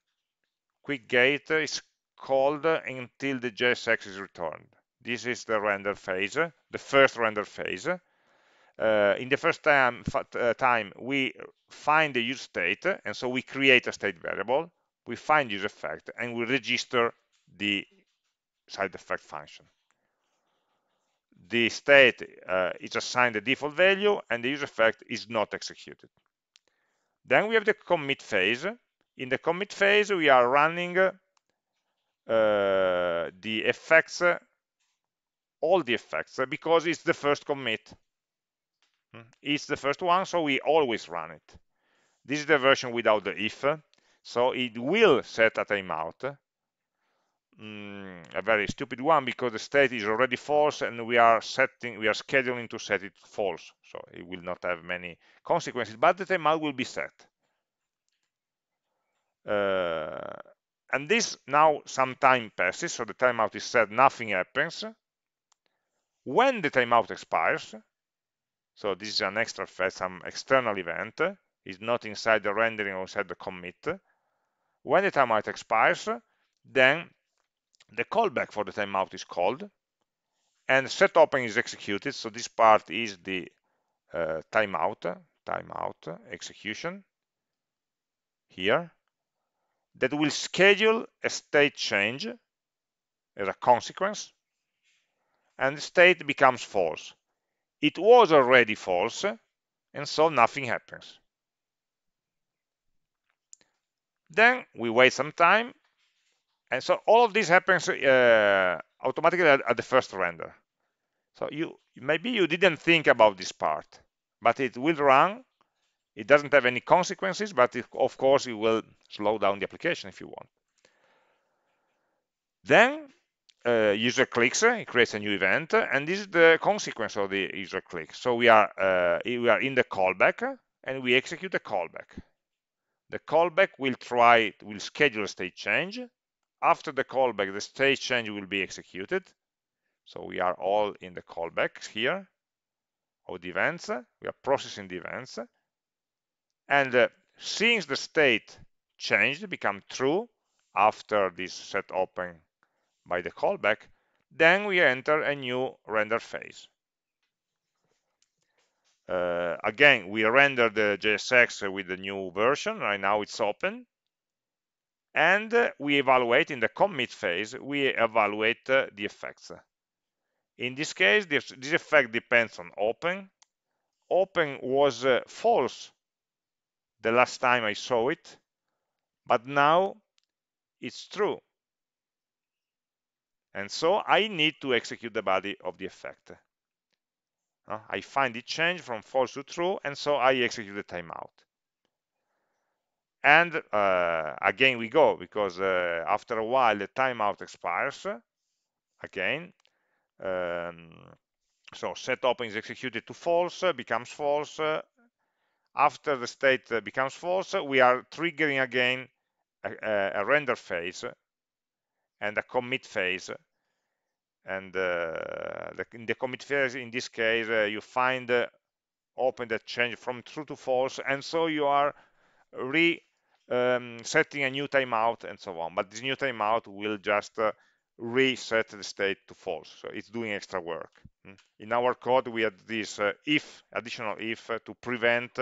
Quick gate is called until the JSX is returned. This is the render phase, the first render phase. Uh, in the first time, uh, time, we find the use state, and so we create a state variable, we find use effect, and we register the side effect function. The state uh, is assigned the default value, and the use effect is not executed. Then we have the commit phase. In the commit phase, we are running uh, the effects all the effects because it's the first commit. Hmm. It's the first one, so we always run it. This is the version without the if, so it will set a timeout. Mm, a very stupid one because the state is already false and we are setting, we are scheduling to set it false. So it will not have many consequences, but the timeout will be set. Uh, and this now some time passes, so the timeout is set, nothing happens when the timeout expires, so this is an extra some external event, is not inside the rendering or inside the commit. When the timeout expires, then the callback for the timeout is called, and set open is executed. So this part is the uh, timeout, timeout execution here that will schedule a state change as a consequence and the state becomes false. It was already false, and so nothing happens. Then we wait some time, and so all of this happens uh, automatically at, at, the first render. So you maybe you didn't think about this part, but it will run. It doesn't have any consequences, but it, of course it will slow down the application if you want. Then uh, user clicks, it creates a new event, and this is the consequence of the user click. So we are uh, we are in the callback, and we execute the callback. The callback will try will schedule a state change. After the callback, the state change will be executed. So we are all in the callbacks here of the events. We are processing the events, and uh, since the state changed, become true after this set open by the callback, then we enter a new render phase. Uh, again, we render the JSX with the new version. Right now it's open. And we evaluate in the commit phase, we evaluate uh, the effects. In this case, this, this, effect depends on open. Open was uh, false the last time I saw it, but now it's true. And so I need to execute the body of the effect. Uh, I find it change from false to true, and so I execute the timeout. And uh, again we go, because uh, after a while the timeout expires. Again, um, so set open is executed to false, becomes false. After the state becomes false, we are triggering again a, a render phase and a commit phase and uh, the, in the commit phase in this case uh, you find uh, open that change from true to false and so you are re um, setting a new timeout and so on. But this new timeout will just uh, reset the state to false. So it's doing extra work. Hmm. in our code we had this uh, if additional if uh, to prevent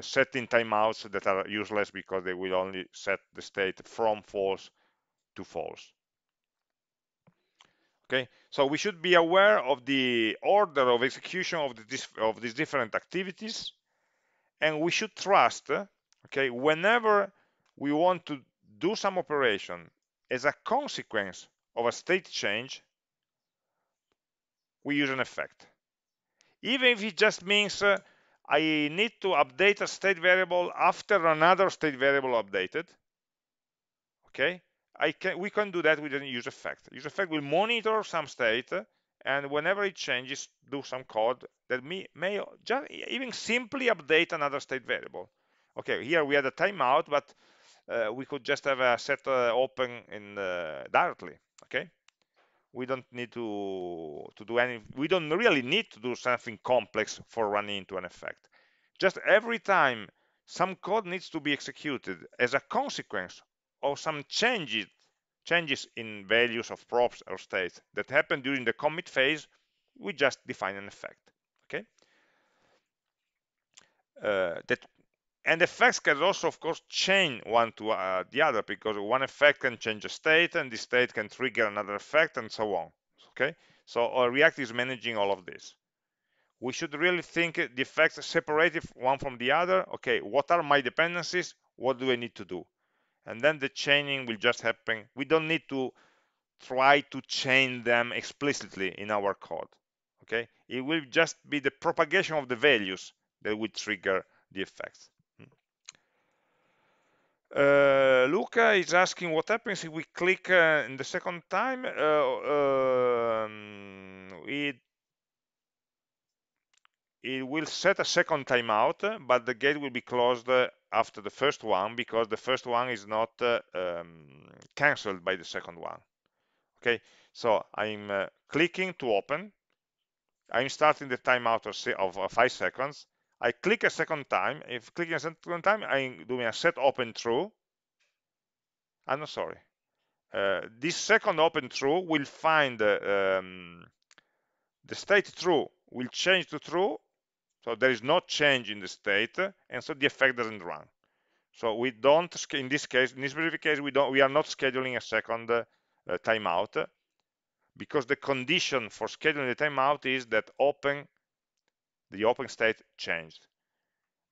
setting timeouts that are useless because they will only set the state from false to false. Okay so we should be aware of the order of execution of, the, of these different activities and we should trust okay whenever we want to do some operation as a consequence of a state change we use an effect even if it just means uh, I need to update a state variable after another state variable updated okay I can we can do that with a use effect. Use effect will monitor some state and whenever it changes, do some code that may, may just even simply update another state variable. Okay, here we had a timeout, but uh, we could just have a set uh, open in uh, directly. Okay, we don't need to to do any. We don't really need to do something complex for running into an effect. Just every time some code needs to be executed as a consequence of some changes changes in values of props or states that happen during the commit phase, we just define an effect. Okay. Uh, that and effects can also, of course, change one to uh, the other because one effect can change a state and the state can trigger another effect and so on. Okay, so uh, React is managing all of this. We should really think the effects separated one from the other. Okay, what are my dependencies? What do I need to do? And then the chaining will just happen. We don't need to try to chain them explicitly in our code. Okay, it will just be the propagation of the values that will trigger the effects. Uh, Luca is asking what happens if we click uh, in the second time. Uh, um, it it will set a second timeout, but the gate will be closed uh, after the first one because the first one is not uh, um, cancelled by the second one. Okay, so I'm uh, clicking to open. I'm starting the timeout of, of five seconds. I click a second time. If clicking a second time, I'm doing a set open true. I'm not sorry. Uh, this second open true will find uh, um, the state true will change to true. So there is no change in the state, and so the effect doesn't run. So we don't, in this case, in this specific case, we don't, we are not scheduling a second uh, timeout because the condition for scheduling the timeout is that open the open state changed.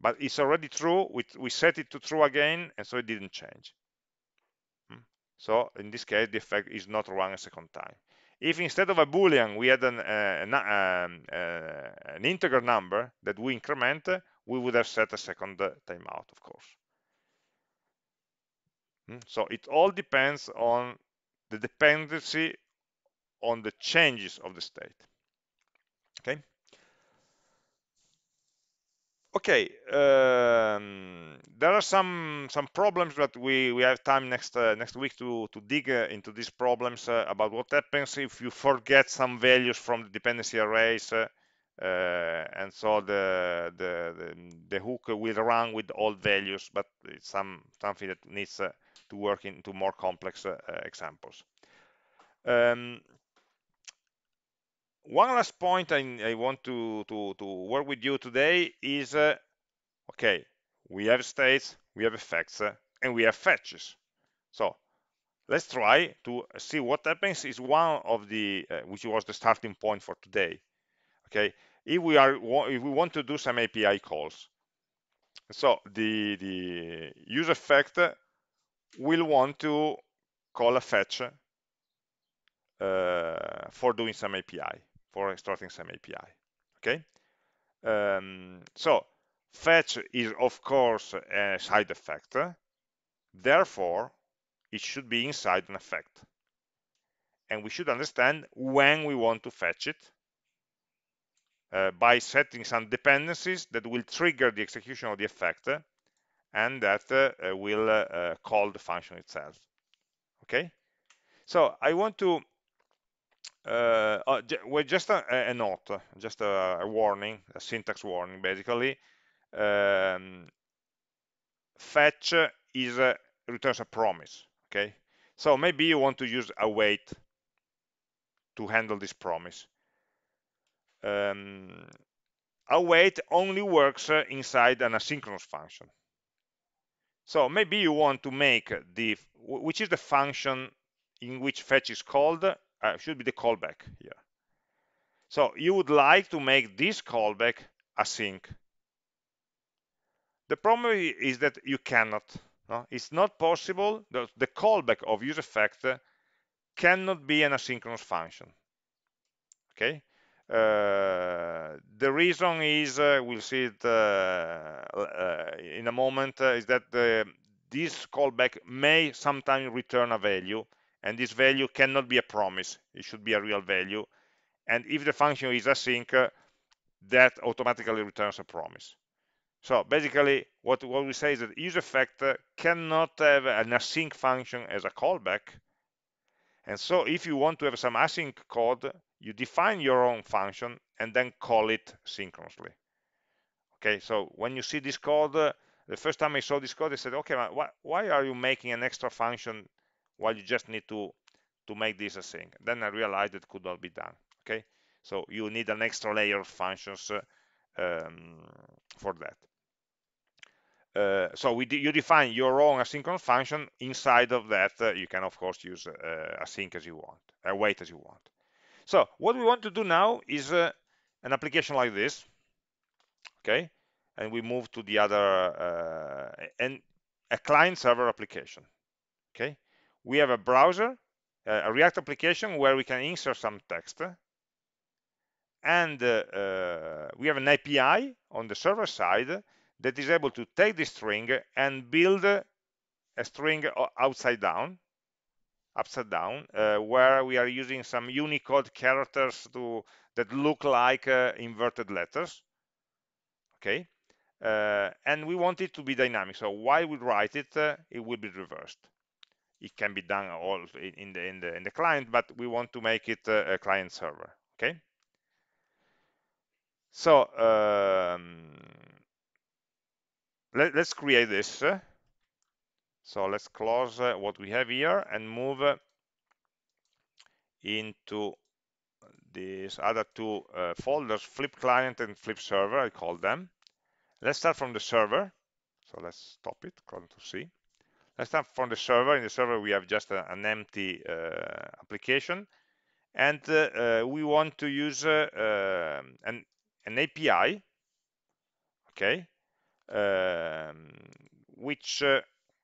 But it's already true, we, we set it to true again, and so it didn't change. Hmm. So in this case, the effect is not run a second time. If instead of a boolean we had an, uh, an, um, uh, an integer number that we increment, we would have set a second timeout, of course. Hmm. So it all depends on the dependency on the changes of the state. Okay. Okay, um, there are some some problems but we we have time next uh, next week to to dig uh, into these problems uh, about what happens if you forget some values from the dependency arrays, uh, uh, and so the, the, the the hook will run with old values, but it's some something that needs uh, to work into more complex examples. Um, one last point I, I want to, to, to, work with you today is, uh, okay, we have states, we have effects, uh, and we have fetches. So let's try to see what happens is one of the, uh, which was the starting point for today. Okay, if we are, if we want to do some API calls, so the, the use effect will want to call a fetch uh, for doing some API for extracting some API. Okay, um, so fetch is of course a side effect. Therefore, it should be inside an effect. And we should understand when we want to fetch it uh, by setting some dependencies that will trigger the execution of the effect and that uh, will uh, call the function itself. Okay, so I want to uh, uh, well, just a, a, note, just a, a, warning, a syntax warning, basically. Um, fetch is a, returns a promise, okay? So maybe you want to use await to handle this promise. Um, await only works inside an asynchronous function. So maybe you want to make the, which is the function in which fetch is called, uh, should be the callback here. So you would like to make this callback async. The problem is that you cannot. No? It's not possible that the callback of useEffect cannot be an asynchronous function. Okay. Uh, the reason is, uh, we'll see it uh, uh in a moment, uh, is that the, this callback may sometimes return a value and this value cannot be a promise. It should be a real value. And if the function is async that automatically returns a promise. So basically what, what we say is that useEffect cannot have an async function as a callback. And so if you want to have some async code you define your own function and then call it synchronously. Okay so when you see this code uh, the first time i saw this code i said okay why, why are you making an extra function while you just need to to make this a async then i realized it could not be done okay? So you need an extra layer of functions uh, um, for that. Uh, so we you define your own asynchronous function. Inside of that uh, you can of course use uh, async as you want await as you want. So what we want to do now is uh, an application like this okay? And we move to the other uh, and a client server application okay we have a browser a react application where we can insert some text. And uh, we have an api on the server side that is able to take this string and build a string outside down upside down uh, where we are using some unicode characters to that look like uh, inverted letters. Okay? Uh, and we want it to be dynamic. So while we write it uh, it will be reversed it can be done all in the in the in the client but we want to make it uh, a client server okay? So um, let, us create this. So let's close uh, what we have here and move uh, into these other two uh, folders flip client and flip server I call them. Let's start from the server. So let's stop it control C let's start from the server. In the server we have just a, an empty uh, application. And uh, uh, we want to use um, an, an API okay? Um, which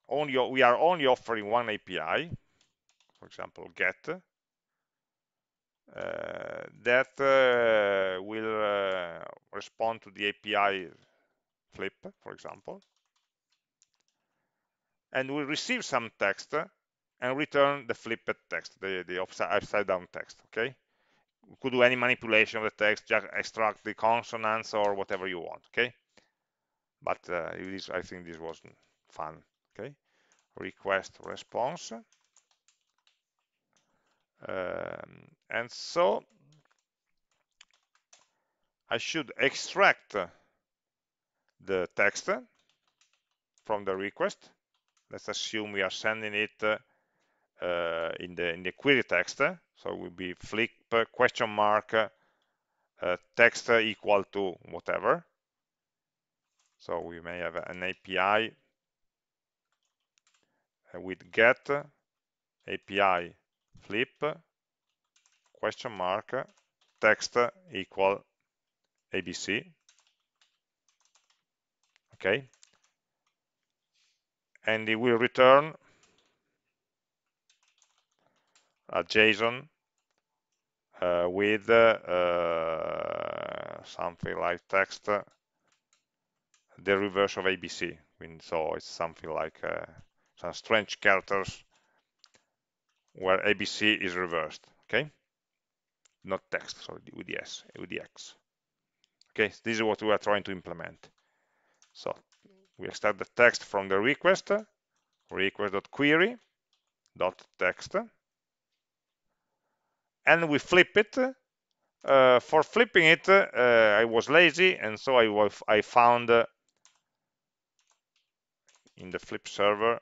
only we are only offering one API for example get uh, that uh, will uh, respond to the API flip, for example, and we receive some text and return the flipped text, the, the upside, upside down text, okay? We could do any manipulation of the text, just extract the consonants or whatever you want, okay? But uh, is, I think this was fun, okay? Request response. Um, and so I should extract the text from the request. Let's assume we are sending it uh, in the in the query text. So it will be flip question mark uh, text equal to whatever. So we may have an API with get API flip question mark text equal abc okay and it will return a JSON uh, with uh, something like text the reverse of ABC so it's something like uh, some strange characters where ABC is reversed, okay? Not text, sorry, with the S, with the X. Okay, this is what we are trying to implement. So we extract the text from the request, request.query.text, and we flip it. Uh, for flipping it, uh, I was lazy, and so I, was I found uh, in the flip server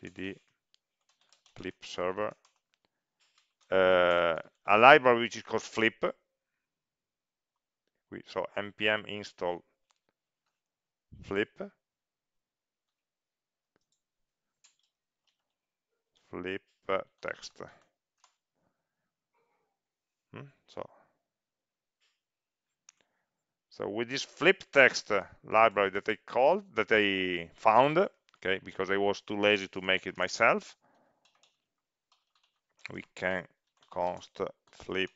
cd flip server uh, a library which is called flip so npm install flip flip text hmm? so so with this flip text library that I called that I found okay because I was too lazy to make it myself we can const flip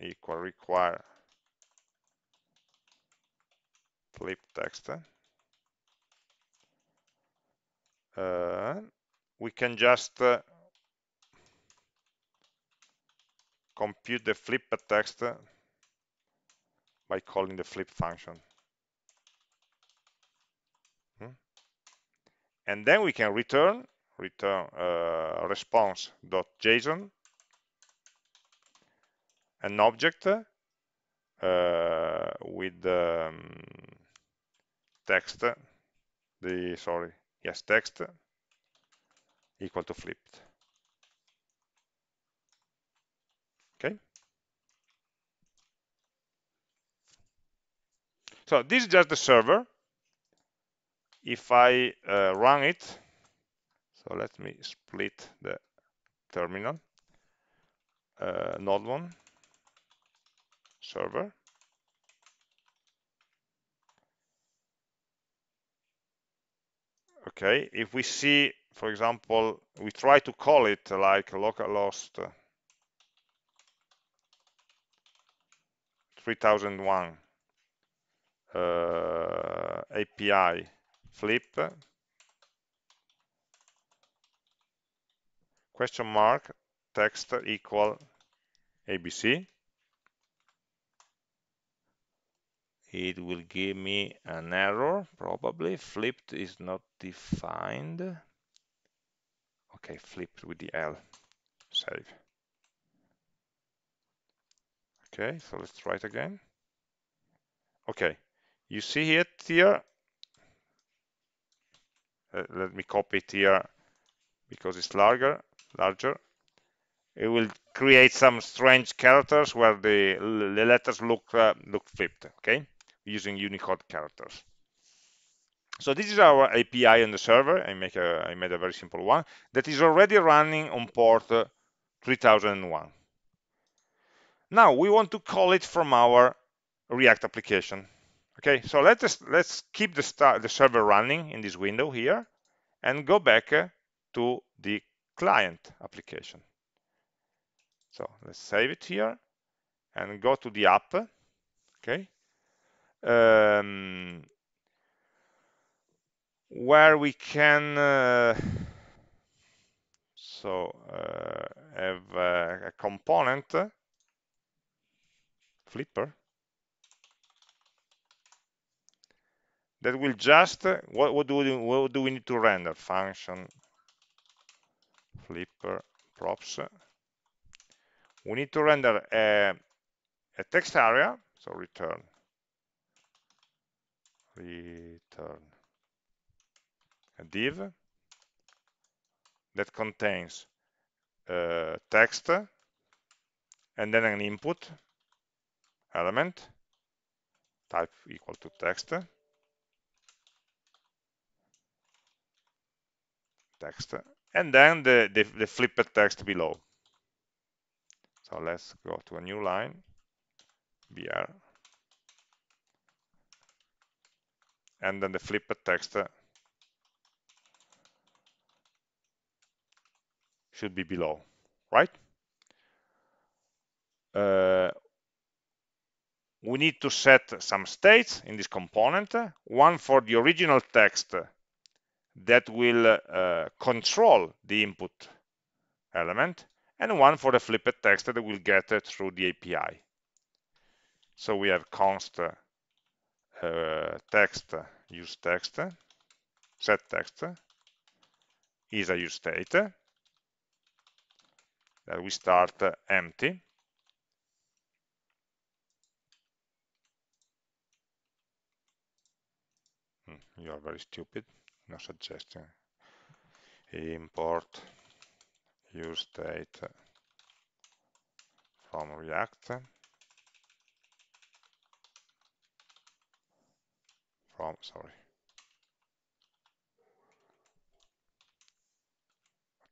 equal require flip text uh, we can just uh, compute the flipped text by calling the flip function. Hmm? And then we can return return uh, response.json an object uh, with um, text the sorry yes text equal to flipped. Okay. So this is just the server. If I uh, run it so let me split the terminal uh, nodemon server okay? If we see for example we try to call it like localhost 3001 uh, API flip. Question mark text equal ABC it will give me an error probably. Flipped is not defined. Okay flipped with the L. Save. Okay so let's try it again. Okay you see it here? Uh, let me copy it here because it's larger larger. It will create some strange characters where the, the letters look uh, look flipped okay using Unicode characters. So this is our API on the server. I make a, I made a very simple one that is already running on port uh, 3001. Now we want to call it from our React application. Okay, so let's let's keep the start the server running in this window here and go back uh, to the client application. So let's save it here and go to the app. Okay, um, where we can uh, so uh, have a, a component. Flipper. That will just what, what do we what do we need to render? Function flipper props. We need to render a, a text area so return return. A div that contains uh, text and then an input element type equal to text. Text. And then the, the, the flipped text below. So let's go to a new line br and then the flipped text should be below, right? Uh, we need to set some states in this component, one for the original text that will uh, control the input element, and one for the flipped text that will get through the API. So we have const Э, text use text set text is a use state that we start empty. You are very stupid no suggestion import use state from react from sorry.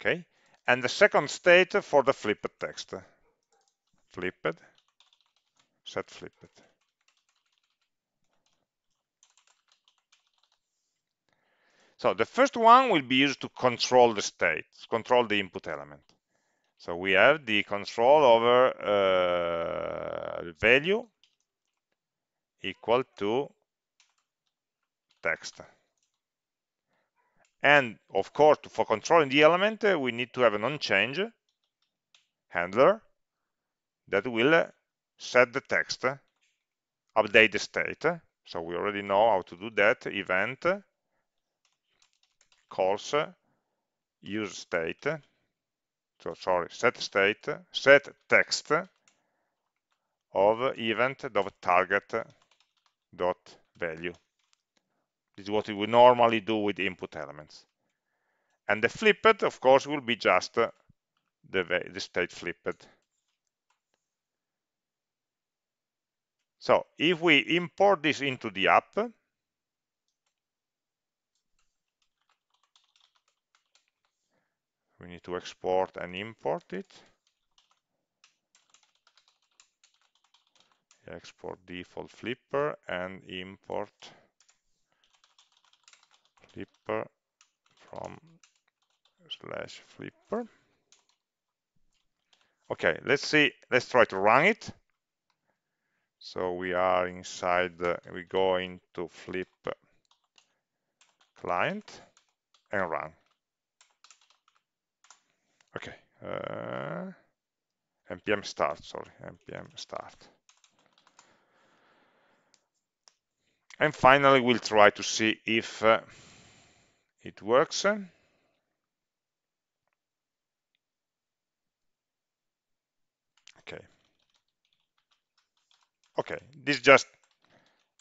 Okay. And the second state for the flipped text. Flipped. Set flipped. So the first one will be used to control the state control the input element. So we have the control over uh, value equal to text. And of course, for controlling the element, uh, we need to have an onChange handler that will set the text, update the state. So we already know how to do that. Event calls use state. So sorry, set state, set text of event target dot value. This is what we would normally do with input elements. And the flipped, of course, will be just uh, the, the state flipped. So if we import this into the app, we need to export and import it. Export default flipper and import flipper from slash flipper. Okay, let's see, let's try to run it. So we are inside, the, we go into flip client and run. Okay, uh, npm start, sorry, npm start. And finally, we'll try to see if uh, it works. Okay. Okay, this is just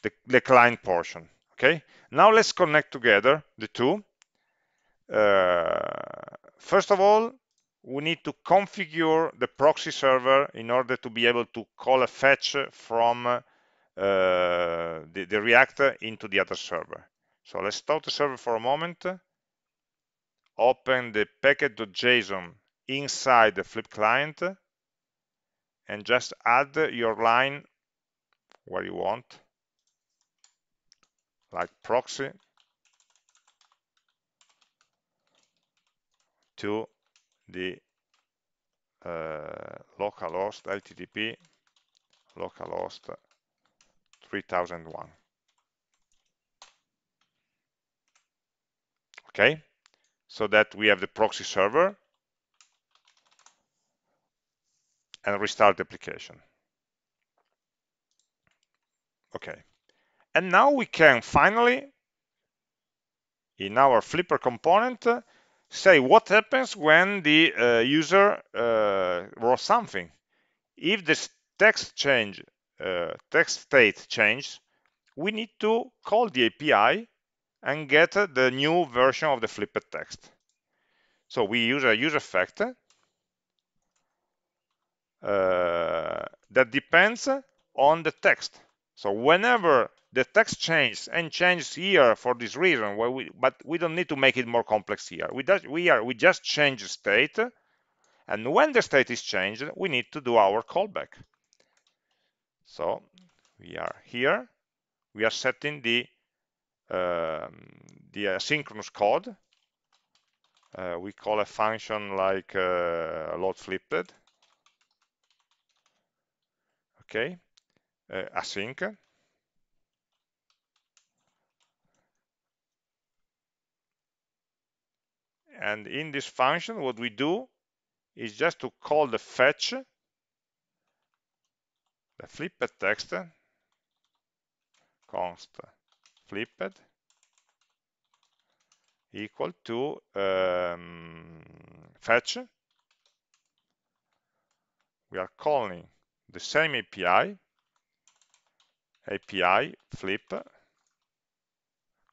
the, the client portion. Okay, now let's connect together the two. Uh, first of all, we need to configure the proxy server in order to be able to call a fetch from uh, the, the React into the other server. So let's stop the server for a moment, open the package.json inside the Flip client, and just add your line where you want, like proxy to the uh, localhost HTTP localhost 3001. Okay, so that we have the proxy server and restart the application. Okay, and now we can finally, in our Flipper component, say what happens when the uh, user uh, wrote something. If the text change, uh, text state changes, we need to call the API and get the new version of the flipped text. So we use a use effect uh, that depends on the text. So whenever the text changes and changes here for this reason, we, but we don't need to make it more complex here. We, does, we, are, we just change the state, and when the state is changed, we need to do our callback. So we are here, we are setting the the asynchronous code. Uh, we call a function like uh, load flipped. Okay, uh, async. And in this function, what we do is just to call the fetch, the flipped text, const flipped equal to um, fetch. We are calling the same API, API flip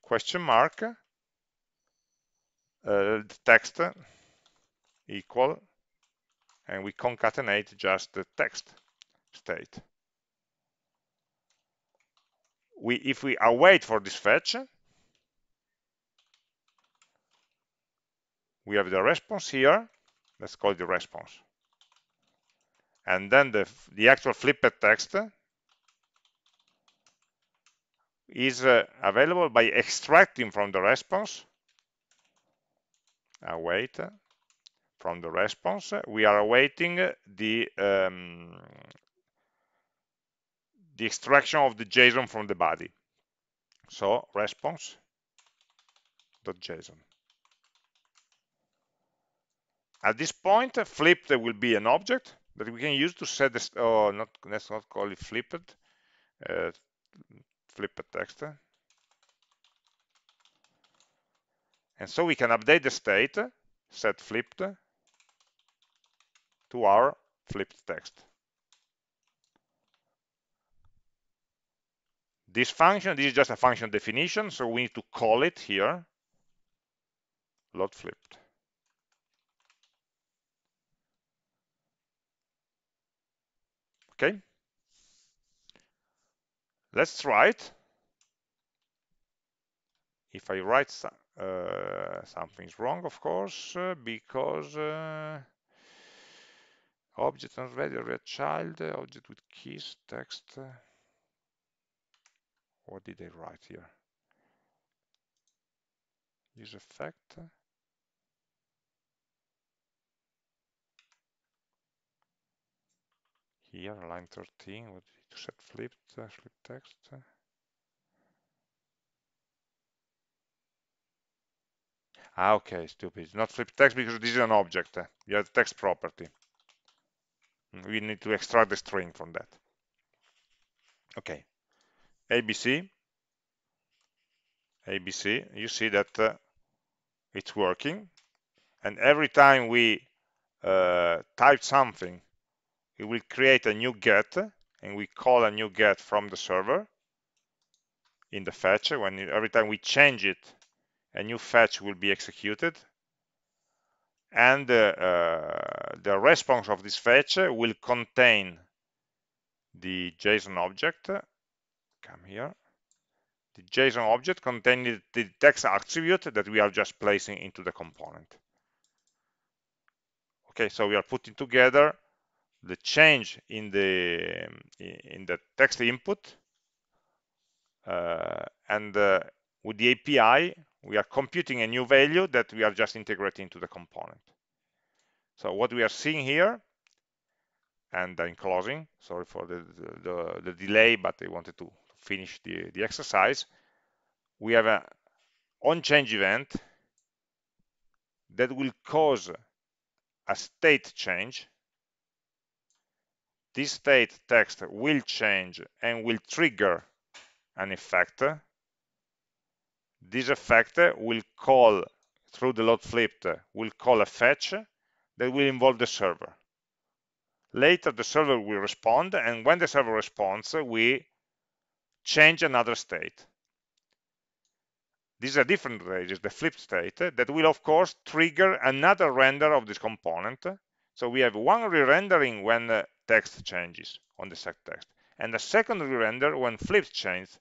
question mark uh, text equal and we concatenate just the text state we if we await for this fetch we have the response here. Let's call it the response. And then the the actual flipped text is uh, available by extracting from the response. Await. From the response we are awaiting the um, the extraction of the JSON from the body. So response.json. At this point, flipped will be an object that we can use to set this, oh, not, let's not call it flipped, uh, flipped text. And so we can update the state, set flipped, to our flipped text. This function, this is just a function definition, so we need to call it here, load flipped. Okay. Let's try it. If I write uh, something's wrong, of course, uh, because uh, object not ready, red child, object with keys, text. What did I write here? Use effect. Here, line 13, what did you set flipped, uh, flip text? Ah, okay, stupid. It's not flip text because this is an object. You have text property. We need to extract the string from that. Okay. ABC. ABC, you see that uh, it's working. And every time we uh, type something, it will create a new get, and we call a new get from the server in the fetch. When every time we change it, a new fetch will be executed and uh, uh, the response of this fetch will contain the JSON object come here the JSON object containing the text attribute that we are just placing into the component okay so we are putting together the change in the in the text input uh, and uh, with the API we are computing a new value that we are just integrating into the component. So what we are seeing here, and in closing, sorry for the, the, the delay, but I wanted to finish the, the exercise, we have a on change event that will cause a state change. This state text will change and will trigger an effect. This effect will call through the load flipped will call a fetch that will involve the server. Later the server will respond and when the server responds we change another state. This is a different is the flipped state that will of course trigger another render of this component. So we have one re-rendering when the text changes on the set text and a second re-render when flipped changes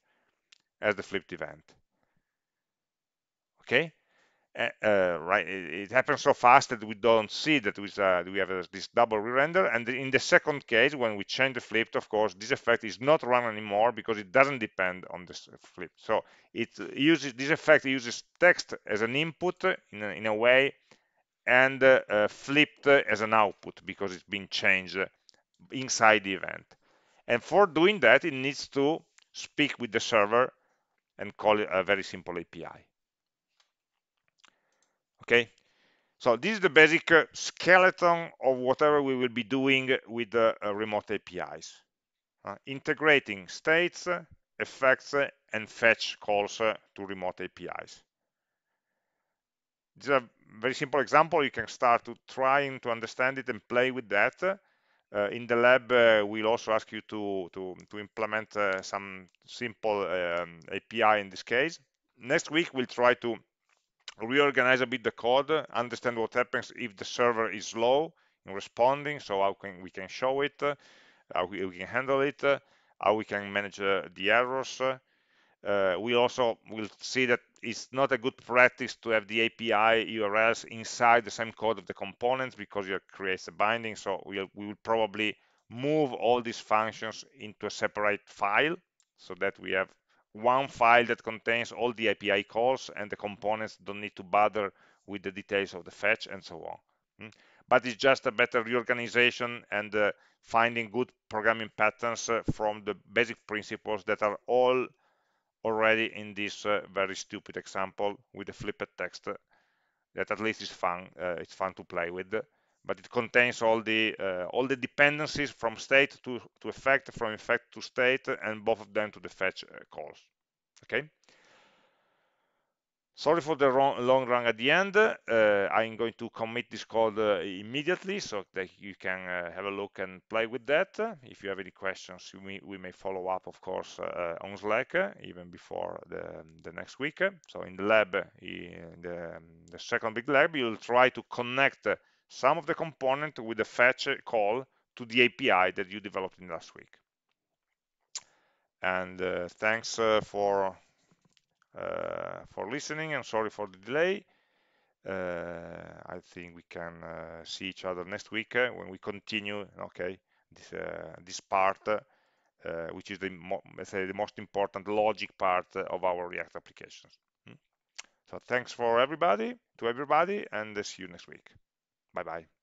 as the flipped event. Okay uh, right it, it, happens so fast that we don't see that we, uh, we have this double re-render. And in the second case when we change the flipped of course this effect is not run anymore because it doesn't depend on this flip. So it uses this effect uses text as an input in a, in a way and uh, uh flipped as an output because it's been changed inside the event. And for doing that it needs to speak with the server and call a very simple API okay? So this is the basic uh, skeleton of whatever we will be doing with the uh, remote apis uh, integrating states effects and fetch calls uh, to remote apis this is a very simple example. You can start to trying to understand it and play with that. Uh, in the lab uh, we'll also ask you to to, to implement some simple um, api in this case. Next week we'll try to reorganize a bit the code, understand what happens if the server is slow in responding, so how can we can show it, how we, we can handle it, how we can manage uh, the errors. Uh, we also will see that it's not a good practice to have the API URLs inside the same code of the components because it creates a binding. So we'll, we will probably move all these functions into a separate file so that we have one file that contains all the API calls and the components don't need to bother with the details of the fetch and so on. Hmm? But it's just a better reorganization and uh, finding good programming patterns uh, from the basic principles that are all already in this uh, very stupid example with the flipped text uh, that at least is fun. Uh, it's fun to play with, but it contains all the uh, all the dependencies from state to to effect from effect to state and both of them to the fetch uh, calls okay Sorry for the long run at the end. Uh, I'm going to commit this code uh, immediately so that you can uh, have a look and play with that. If you have any questions, may, we may follow up, of course, uh, on Slack uh, even before the, the next week. So in the lab, in the, the second big lab, you'll try to connect some of the component with the fetch call to the API that you developed in last week. And uh, thanks for uh, for listening and sorry for the delay. Uh, I think we can uh, see each other next week when we continue, okay, this, this part, which is the, let's say, the most important logic part of our React applications. Hmm. So thanks for everybody, to everybody, and see you next week. Bye-bye.